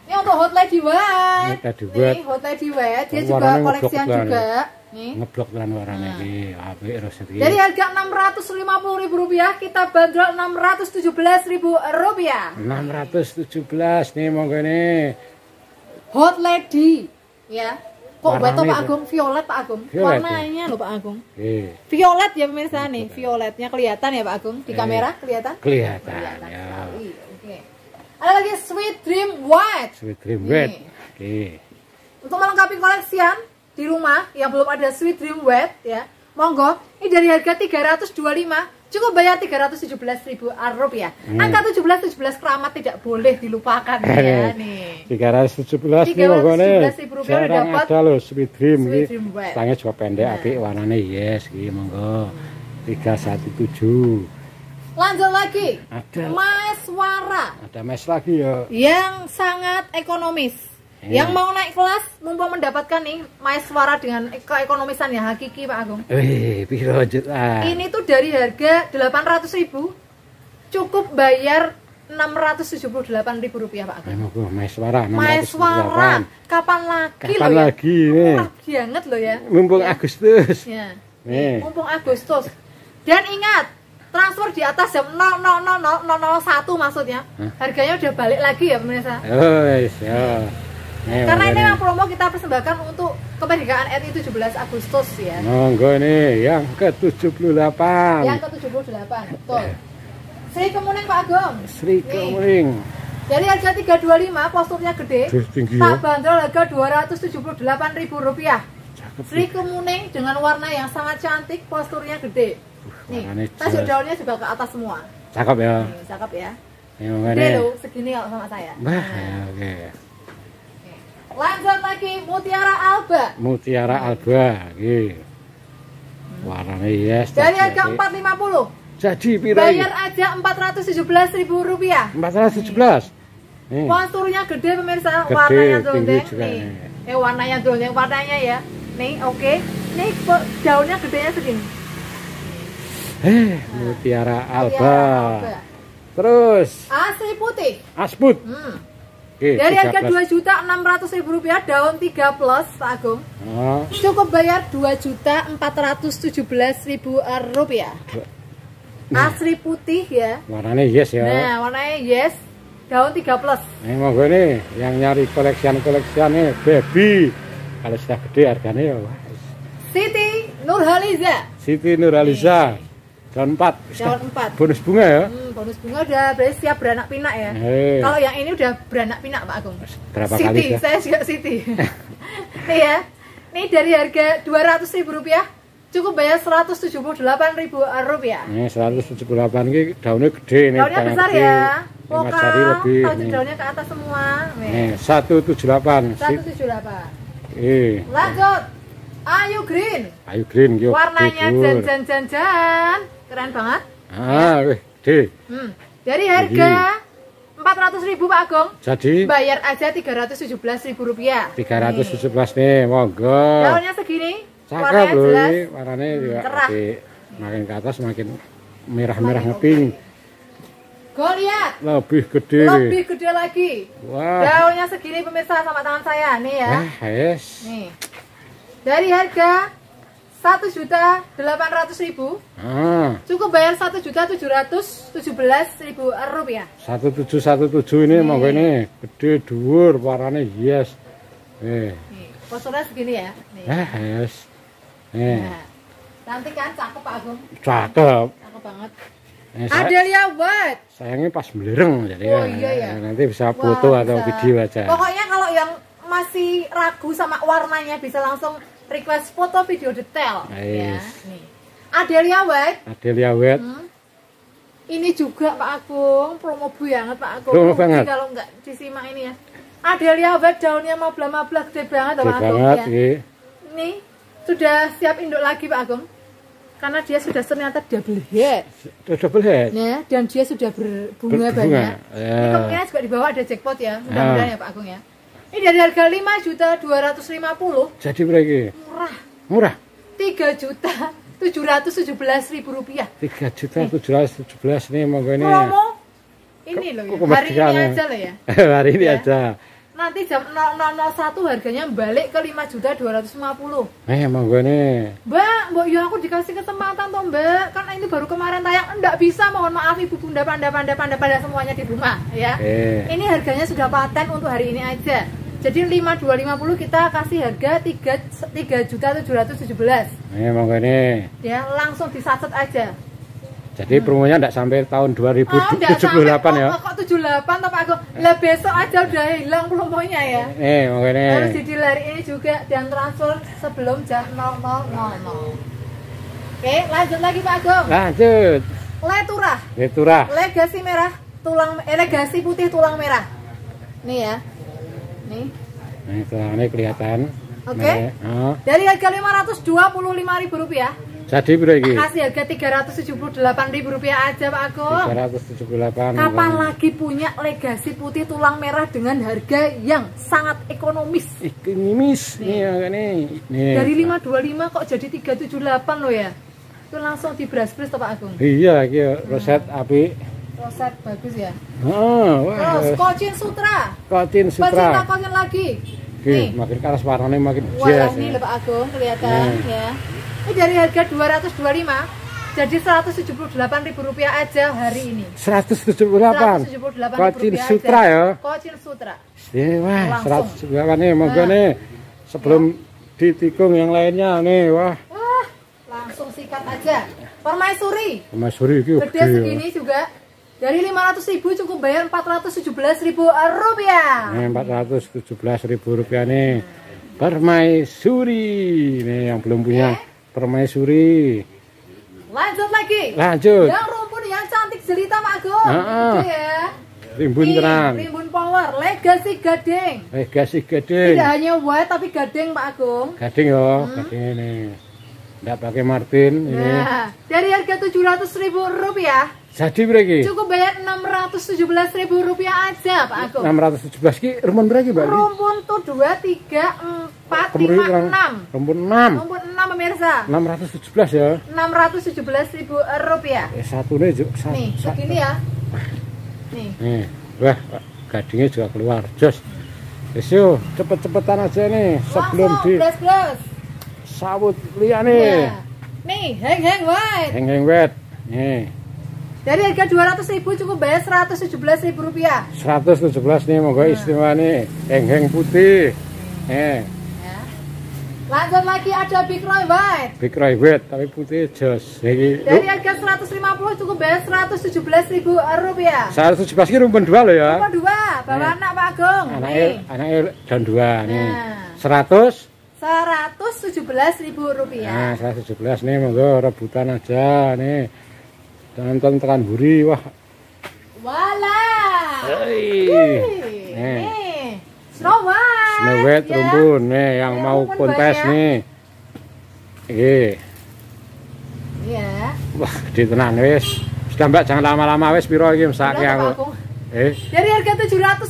Ini untuk Hot Lady White. Hot Lady White. Nih, Hot Lady White. Dia juga warnanya koleksian juga. Nih. Ngeblok lan warnane Nah. iki. Apik terus iki. Dari harga 650 ribu rupiah kita bandrol 617 ribu rupiah. 617 nih monggo nih. Hot Lady. Ya. Kok Warnanya betul Pak. Agung violet Pak Agung? Violet, ya? Warnanya loh Pak Agung. Eh, Violet ya pemirsa nih, violetnya kelihatan ya Pak Agung di Eh. kamera kelihatan? kelihatan Kelihatan ya. sekali. Oke. Ada lagi Sweet Dream White. Sweet Dream Nih. Wet. Oke. Untuk melengkapi koleksian di rumah yang belum ada Sweet Dream White ya, monggo. Ini dari harga 325 cukup bayar 317 ribu rupiah. Hmm. Angka 17 17 keramat tidak boleh dilupakan ya nih. 317 nih monggo nih. 317.000 rupiah udah dapat. ada loh Sweet Dream iki. Stangnya juga pendek Nah. apik warnane yes iki monggo. 317. Lanjut lagi. Ada Maeswara ada mes lagi ya. yang sangat ekonomis. Hmm. Yang mau naik kelas mumpung mendapatkan nih Maeswara dengan keekonomisan yang hakiki Pak Agung. Eh, piro juta? Ini tuh dari harga 800.000 cukup bayar 678.000 rupiah Pak Agung. Maeswara Maeswara, 698. kapan lagi Kapan loh ya? lagi nih? Murah banget loh ya. Mumpung Ya. Agustus. Ya. Nih. Mumpung Agustus. Dan ingat, transfer di atas jam 0000001 maksudnya. Hah? Harganya udah balik lagi ya pemirsa. Oh, yes, ya. Nih, Karena ini memang promo kita persembahkan untuk kemerdekaan RI 17 Agustus ya. Monggo nih yang ke-78. Yang ke-78, betul. Sri Kemuning Pak Agung. Sri. Kemuning. Dari harga 325 posturnya gede. Tinggi Tak bandrol harga 278.000 rupiah. Cakep. Sri Kemuning dengan warna yang sangat cantik, posturnya gede. Nih, tajuk daunnya juga ke atas semua. Cakep ya. Nih, cakep ya. Monggo Gede loh, segini kalau sama saya. Bah, Nah, ya, oke. oke. Lanjut lagi Mutiara Alba. Mutiara Alba, iki. Warnanya yes. Dari cakep, harga iki. 450, Jadi piro bayar aja 417.000 rupiah. 417. Nih. Posturnya gede pemirsa, Gede, warnanya dondeng nih. nih. Eh warnanya dondeng, warnanya ya. Nih, oke. Nih pe- daunnya gedenya segini. Eh, Mutiara Alba. Mutiara Alba. Terus Asli putih. Asput. Hmm. Oke, Dari harga 13. dua juta enam ratus ribu rupiah daun 3 plus Pak Agung Oh, cukup bayar dua juta empat ratus tujuh belas ribu rupiah. Asli putih ya. warnanya yes ya. Nah warnanya yes daun 3 plus. Ini monggo nih yang nyari koleksian-koleksian nih baby. Kalau sudah gede harganya ya wah. Siti Nurhaliza Siti Nuraliza daun 4. daun 4 Bonus bunga ya. Hmm, bonus bunga udah berarti siap beranak pinak ya. Eh, Kalau yang ini udah beranak pinak Pak Agung. berapa Siti, kali ya? saya juga Siti. nih ya, nih dari harga dua ratus ribu rupiah cukup bayar seratus tujuh puluh delapan ribu rupiah. Ini 178 ini daunnya gede nih. Daunnya besar gede. ya, jari lokal, lebih. nih. daunnya ke atas semua. Nih, Nih, 178. satu Sip. tujuh delapan. Eh, Lanjut, Ayu Green, ayo green yo. warnanya jan jan jan jan, keren banget. Ah, wih, gede. Hmm. Dari harga empat ratus ribu Pak Agung, Jadi bayar aja tiga ratus tujuh belas ribu rupiah. 317 nih, monggo. Daunnya segini, Cakep loh ini, warnanya juga cerah. makin ke atas makin merah-merah ngeping Gue lihat lebih gede lebih gede lagi. wah Daunnya segini pemirsa sama tangan saya nih ya. wah yes Nih. Dari harga satu juta delapan ratus ribu ah cukup bayar satu juta tujuh ratus tujuh belas ribu rupiah. satu tujuh satu tujuh ini Nih. mau ini gede dhuwur warnanya yes eh Nih, posturnya segini ya. Nih. ah yes eh Nah, cantik kan, cakep Pak Agung, cakep cakep banget. eh, saya, Adelia White. sayangnya pas belereng jadi Oh, ya. iya ya. nanti bisa Wah, foto atau bisa. video aja Pokoknya kalau yang masih ragu sama warnanya bisa langsung request foto video detail. Ya, Nice. nih. Adelia White. Adelia Wet Hmm. Ini juga Pak Agung, promo banget Pak Agung. Promo banget. Kalau nggak disimak ini ya. Adelia White daunnya mabla-mabla gede banget gede Pak Agung banget ya. iki. Nih, sudah siap induk lagi Pak Agung. Karena dia sudah ternyata double head. Double head Nah, dan dia sudah berbunga Berbunga, banyak. ya. Ini kemungkinan juga di bawah ada jackpot ya, mudah-mudahan ya Pak Agung ya. Ini dari harga 5 juta 250 jadi berapa murah murah 3 juta 717 ribu rupiah. tiga juta tujuh ratus tujuh belas nih mau ini Promo ini loh ya. Hari ini ya? aja loh ya. hari ini Ya. aja Nanti jam 0001 harganya balik ke 5 juta 250. eh mau ini Mbak, mbak ya aku dikasih kesempatan toh mbak Karena ini baru kemarin tayang Enggak bisa, mohon maaf ibu bunda panda panda panda pada semuanya di rumah ya eh Ini harganya sudah paten untuk hari ini aja. Jadi 5250 kita kasih harga 3 3 juta 717. eh mau ini Ya, langsung disaset aja. Jadi promonya enggak sampai tahun Oh, enggak 2078 sampai ya kok, kok 78 toh Pak Agung. Lah besok aja udah hilang promonya ya. eh ini Harus didilari ini juga dan transfer sebelum jam 00.00. Oke, lanjut lagi Pak Agung. lanjut Leturah, Letura legasi merah, tulang eh, legasi putih tulang merah. Nih ya. Nih. nah itu ini kelihatan Oke. Nih, oh. Dari harga Rp525.000 jadi berapa ini kasih harga Rp378.000 aja Pak Agung. 378 Kapan lagi punya legasi putih tulang merah dengan harga yang sangat ekonomis? Ekonomis nih yang ini. Nih. Dari 525 kok jadi 378 loh ya. Itu langsung di brush-brush toh Pak Agung. Iya, iki roset api. Roset bagus ya. Oh, wah. Terus Kocin Sutra. Pecinta sutra. Kocin lagi. Oke, Nih. makin keras warnanya makin Wah, jas. ini ya. Pak Agung kelihatan Hmm. ya. Ini dari harga 225 jadi Rp178.000 aja hari ini. 178. 178 Kocin sutra ya. Kocin Sutra. Iya, wah, Langsung. 178 nih monggo Nah. nih. Sebelum ditikung yang lainnya nih, wah. Wah, langsung sikat aja. Permaisuri, Mas Suri iki gede segini juga. Dari 500.000 cukup bayar 417.000 rupiah. Nih 417 ribu rupiah nih. Permaisuri. Nih yang belum punya permaisuri. Lanjut lagi. Lanjut. Yang rumpun yang cantik jelita Pak Agung. Ah. Gede ya. Rimbun Nih, tenang. Rimbun power, legacy gading. Gasih gading. Tidak hanya white tapi gading Pak Agung. Gading ya, gading ini. Enggak pakai Martin ini. Nah, dari harga 700.000 rupiah Jadi berapa? cukup bayar 617.000 rupiah aja Pak Agung. 617 ki rumun berapa, Mbak? Rumpun tuh 2, 3, 4, 5, Kemudian kurang 6. rumpun 6. Rumpun 6 pemirsa. 617 ya. 617.000 rupiah. Eh satu nih juga sa- Nih, sa- segini ya. Nih. Nih, wah gadingnya juga keluar. Jos. Yo, cepet-cepetan aja nih sebelum Langsung di blas-blas. sawut liyane. Ya. Nih, heng-heng white. Heng-heng wet. Nih, Dari harga 200.000 cukup bayar 117.000 rupiah. 117 nih monggo Nah. istimewa nih. Heng-heng putih. Nih, Ya. Lanjut lagi ada Big Roy White. big roy wet tapi putih jos. Dari harga 150 cukup bayar 117.000 rupiah. 117 ki rumpun dua loh ya. Nomor dua, bawa Nih. anak Pak Agung. Anaknya Nih, anaknya dan dua nih. Nah. 100 117.000 rupiah. Nah, 117 nih monggo rebutan aja nih. Tonton tekan buri wah. Wala. Hei. Nih. Nih. Nih. Snow White. Snow White ya. rumpun nih yang Ini mau kontes banyak. nih. Iki. Iya. Wah, gede tenan wis. Sudah Mbak jangan lama-lama wis piro iki mesake aku. Eh, Dari harga 750.000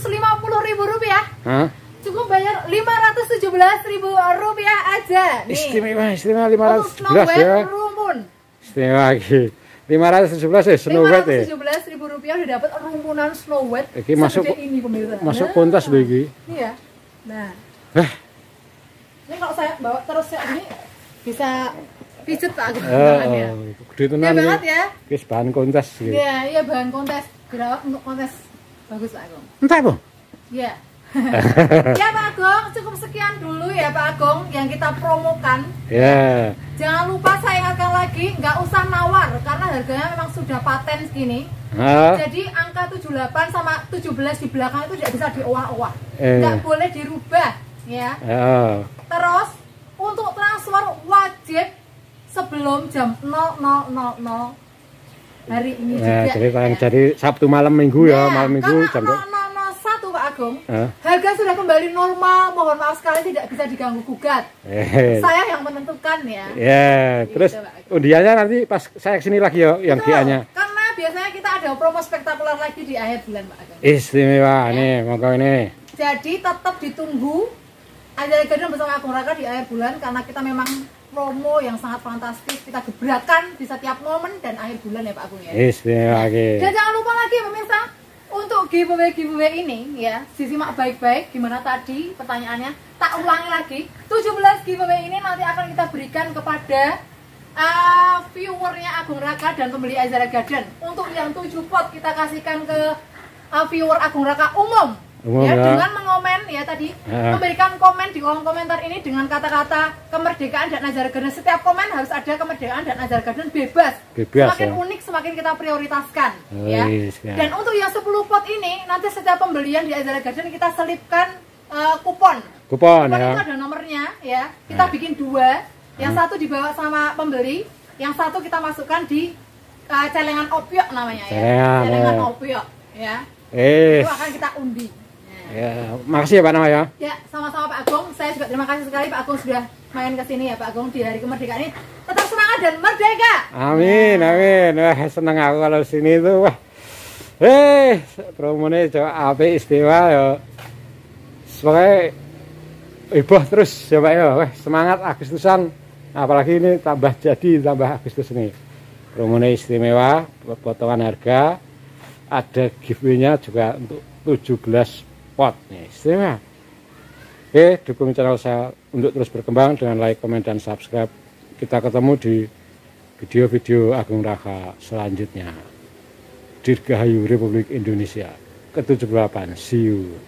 rupiah hah? cukup bayar 517.000 rupiah aja. Nih. Istimewa, istimewa Untuk Snow 517 White ya. rumpun. istimewa iki 517 ya Snow White ya? 517 ribu rupiah udah dapat rumpunan Snow White Iki masuk- ini pemirsa masuk kontes lho iki. Iya. Nah. Hah. ini kalau saya bawa terus ya ini bisa pijet pak Eh, tangannya. oh, gede Iya tenan banget iki ya. Wis bahan kontes iki iya iya bahan kontes. Gerawat untuk kontes. Bagus pak entah apa Iya. ya Pak Agong, cukup sekian dulu ya Pak Agong yang kita promokan. ya Jangan lupa saya ingatkan lagi, nggak usah nawar karena harganya memang sudah paten segini. Hah? Jadi angka 78 sama 17 di belakang itu tidak bisa diolah-olah. Eh. Nggak boleh dirubah, ya. ya Terus untuk transfer wajib sebelum jam 00.00 hari ini ya juga. jadi ya. jadi Sabtu malam Minggu ya Nah, malam Minggu jam karena 001 Pak Agung, Hah? harga sudah kembali normal. Mohon maaf sekali tidak bisa diganggu gugat. eh Saya yang menentukan ya. ya terus Gitu, Pak. undiannya nanti pas saya ke sini lagi ya yang GA-nya Karena biasanya kita ada promo spektakuler lagi di akhir bulan Pak Agung. istimewa Ya. nih monggo ini Jadi tetap ditunggu Ajaran Gadang bersama Agung Raka di akhir bulan karena kita memang promo yang sangat fantastis kita gebrakan di setiap momen dan akhir bulan ya Pak Agung ya. istimewa lagi Dan jangan lupa lagi pemirsa untuk giveaway giveaway ini ya disimak baik-baik gimana tadi pertanyaannya? Tak ulangi lagi 17 giveaway ini nanti akan kita berikan kepada uh, viewernya Agung Raka dan pembeli Azara Garden. Untuk yang 7 pot kita kasihkan ke uh, viewer Agung Raka Umum, ya, ya. dengan mengomen ya tadi Ya. memberikan komen di kolom komentar ini dengan kata-kata kemerdekaan dan Azara Garden setiap komen harus ada kemerdekaan dan Azara Garden bebas Bebas, semakin ya. unik semakin kita prioritaskan ya. Wis, ya. Dan untuk yang 10 pot ini nanti setiap pembelian di Azara Garden kita selipkan eh, kupon. kupon Kupon ya itu ada nomornya ya. Kita Nah. bikin dua, yang Hmm. satu dibawa sama pembeli, yang satu kita masukkan di eh, celengan opiok namanya ya. Celengan, Celengan ya. opiok ya. eh Itu akan kita undi. Ya makasih ya Pak Nama ya Ya, sama-sama Pak Agung. Saya juga terima kasih sekali Pak Agung sudah main ke sini ya Pak Agung di hari kemerdekaan ini. Tetap semangat dan merdeka. Amin, amin. Wah, seneng aku kalau sini tuh. Wah. Eh, promone coba apik istimewa ya. Sebagai iboh terus ya Pak ya. Wah, semangat Agustusan. Apalagi ini tambah jadi tambah Agustus ini. Promone istimewa, potongan harga. Ada giveaway-nya juga untuk 17 pot nih. Istimewa. Oke, dukung channel saya untuk terus berkembang dengan like, komen, dan subscribe. Kita ketemu di video-video Agung Raka selanjutnya. Dirgahayu Republik Indonesia ke-78. See you.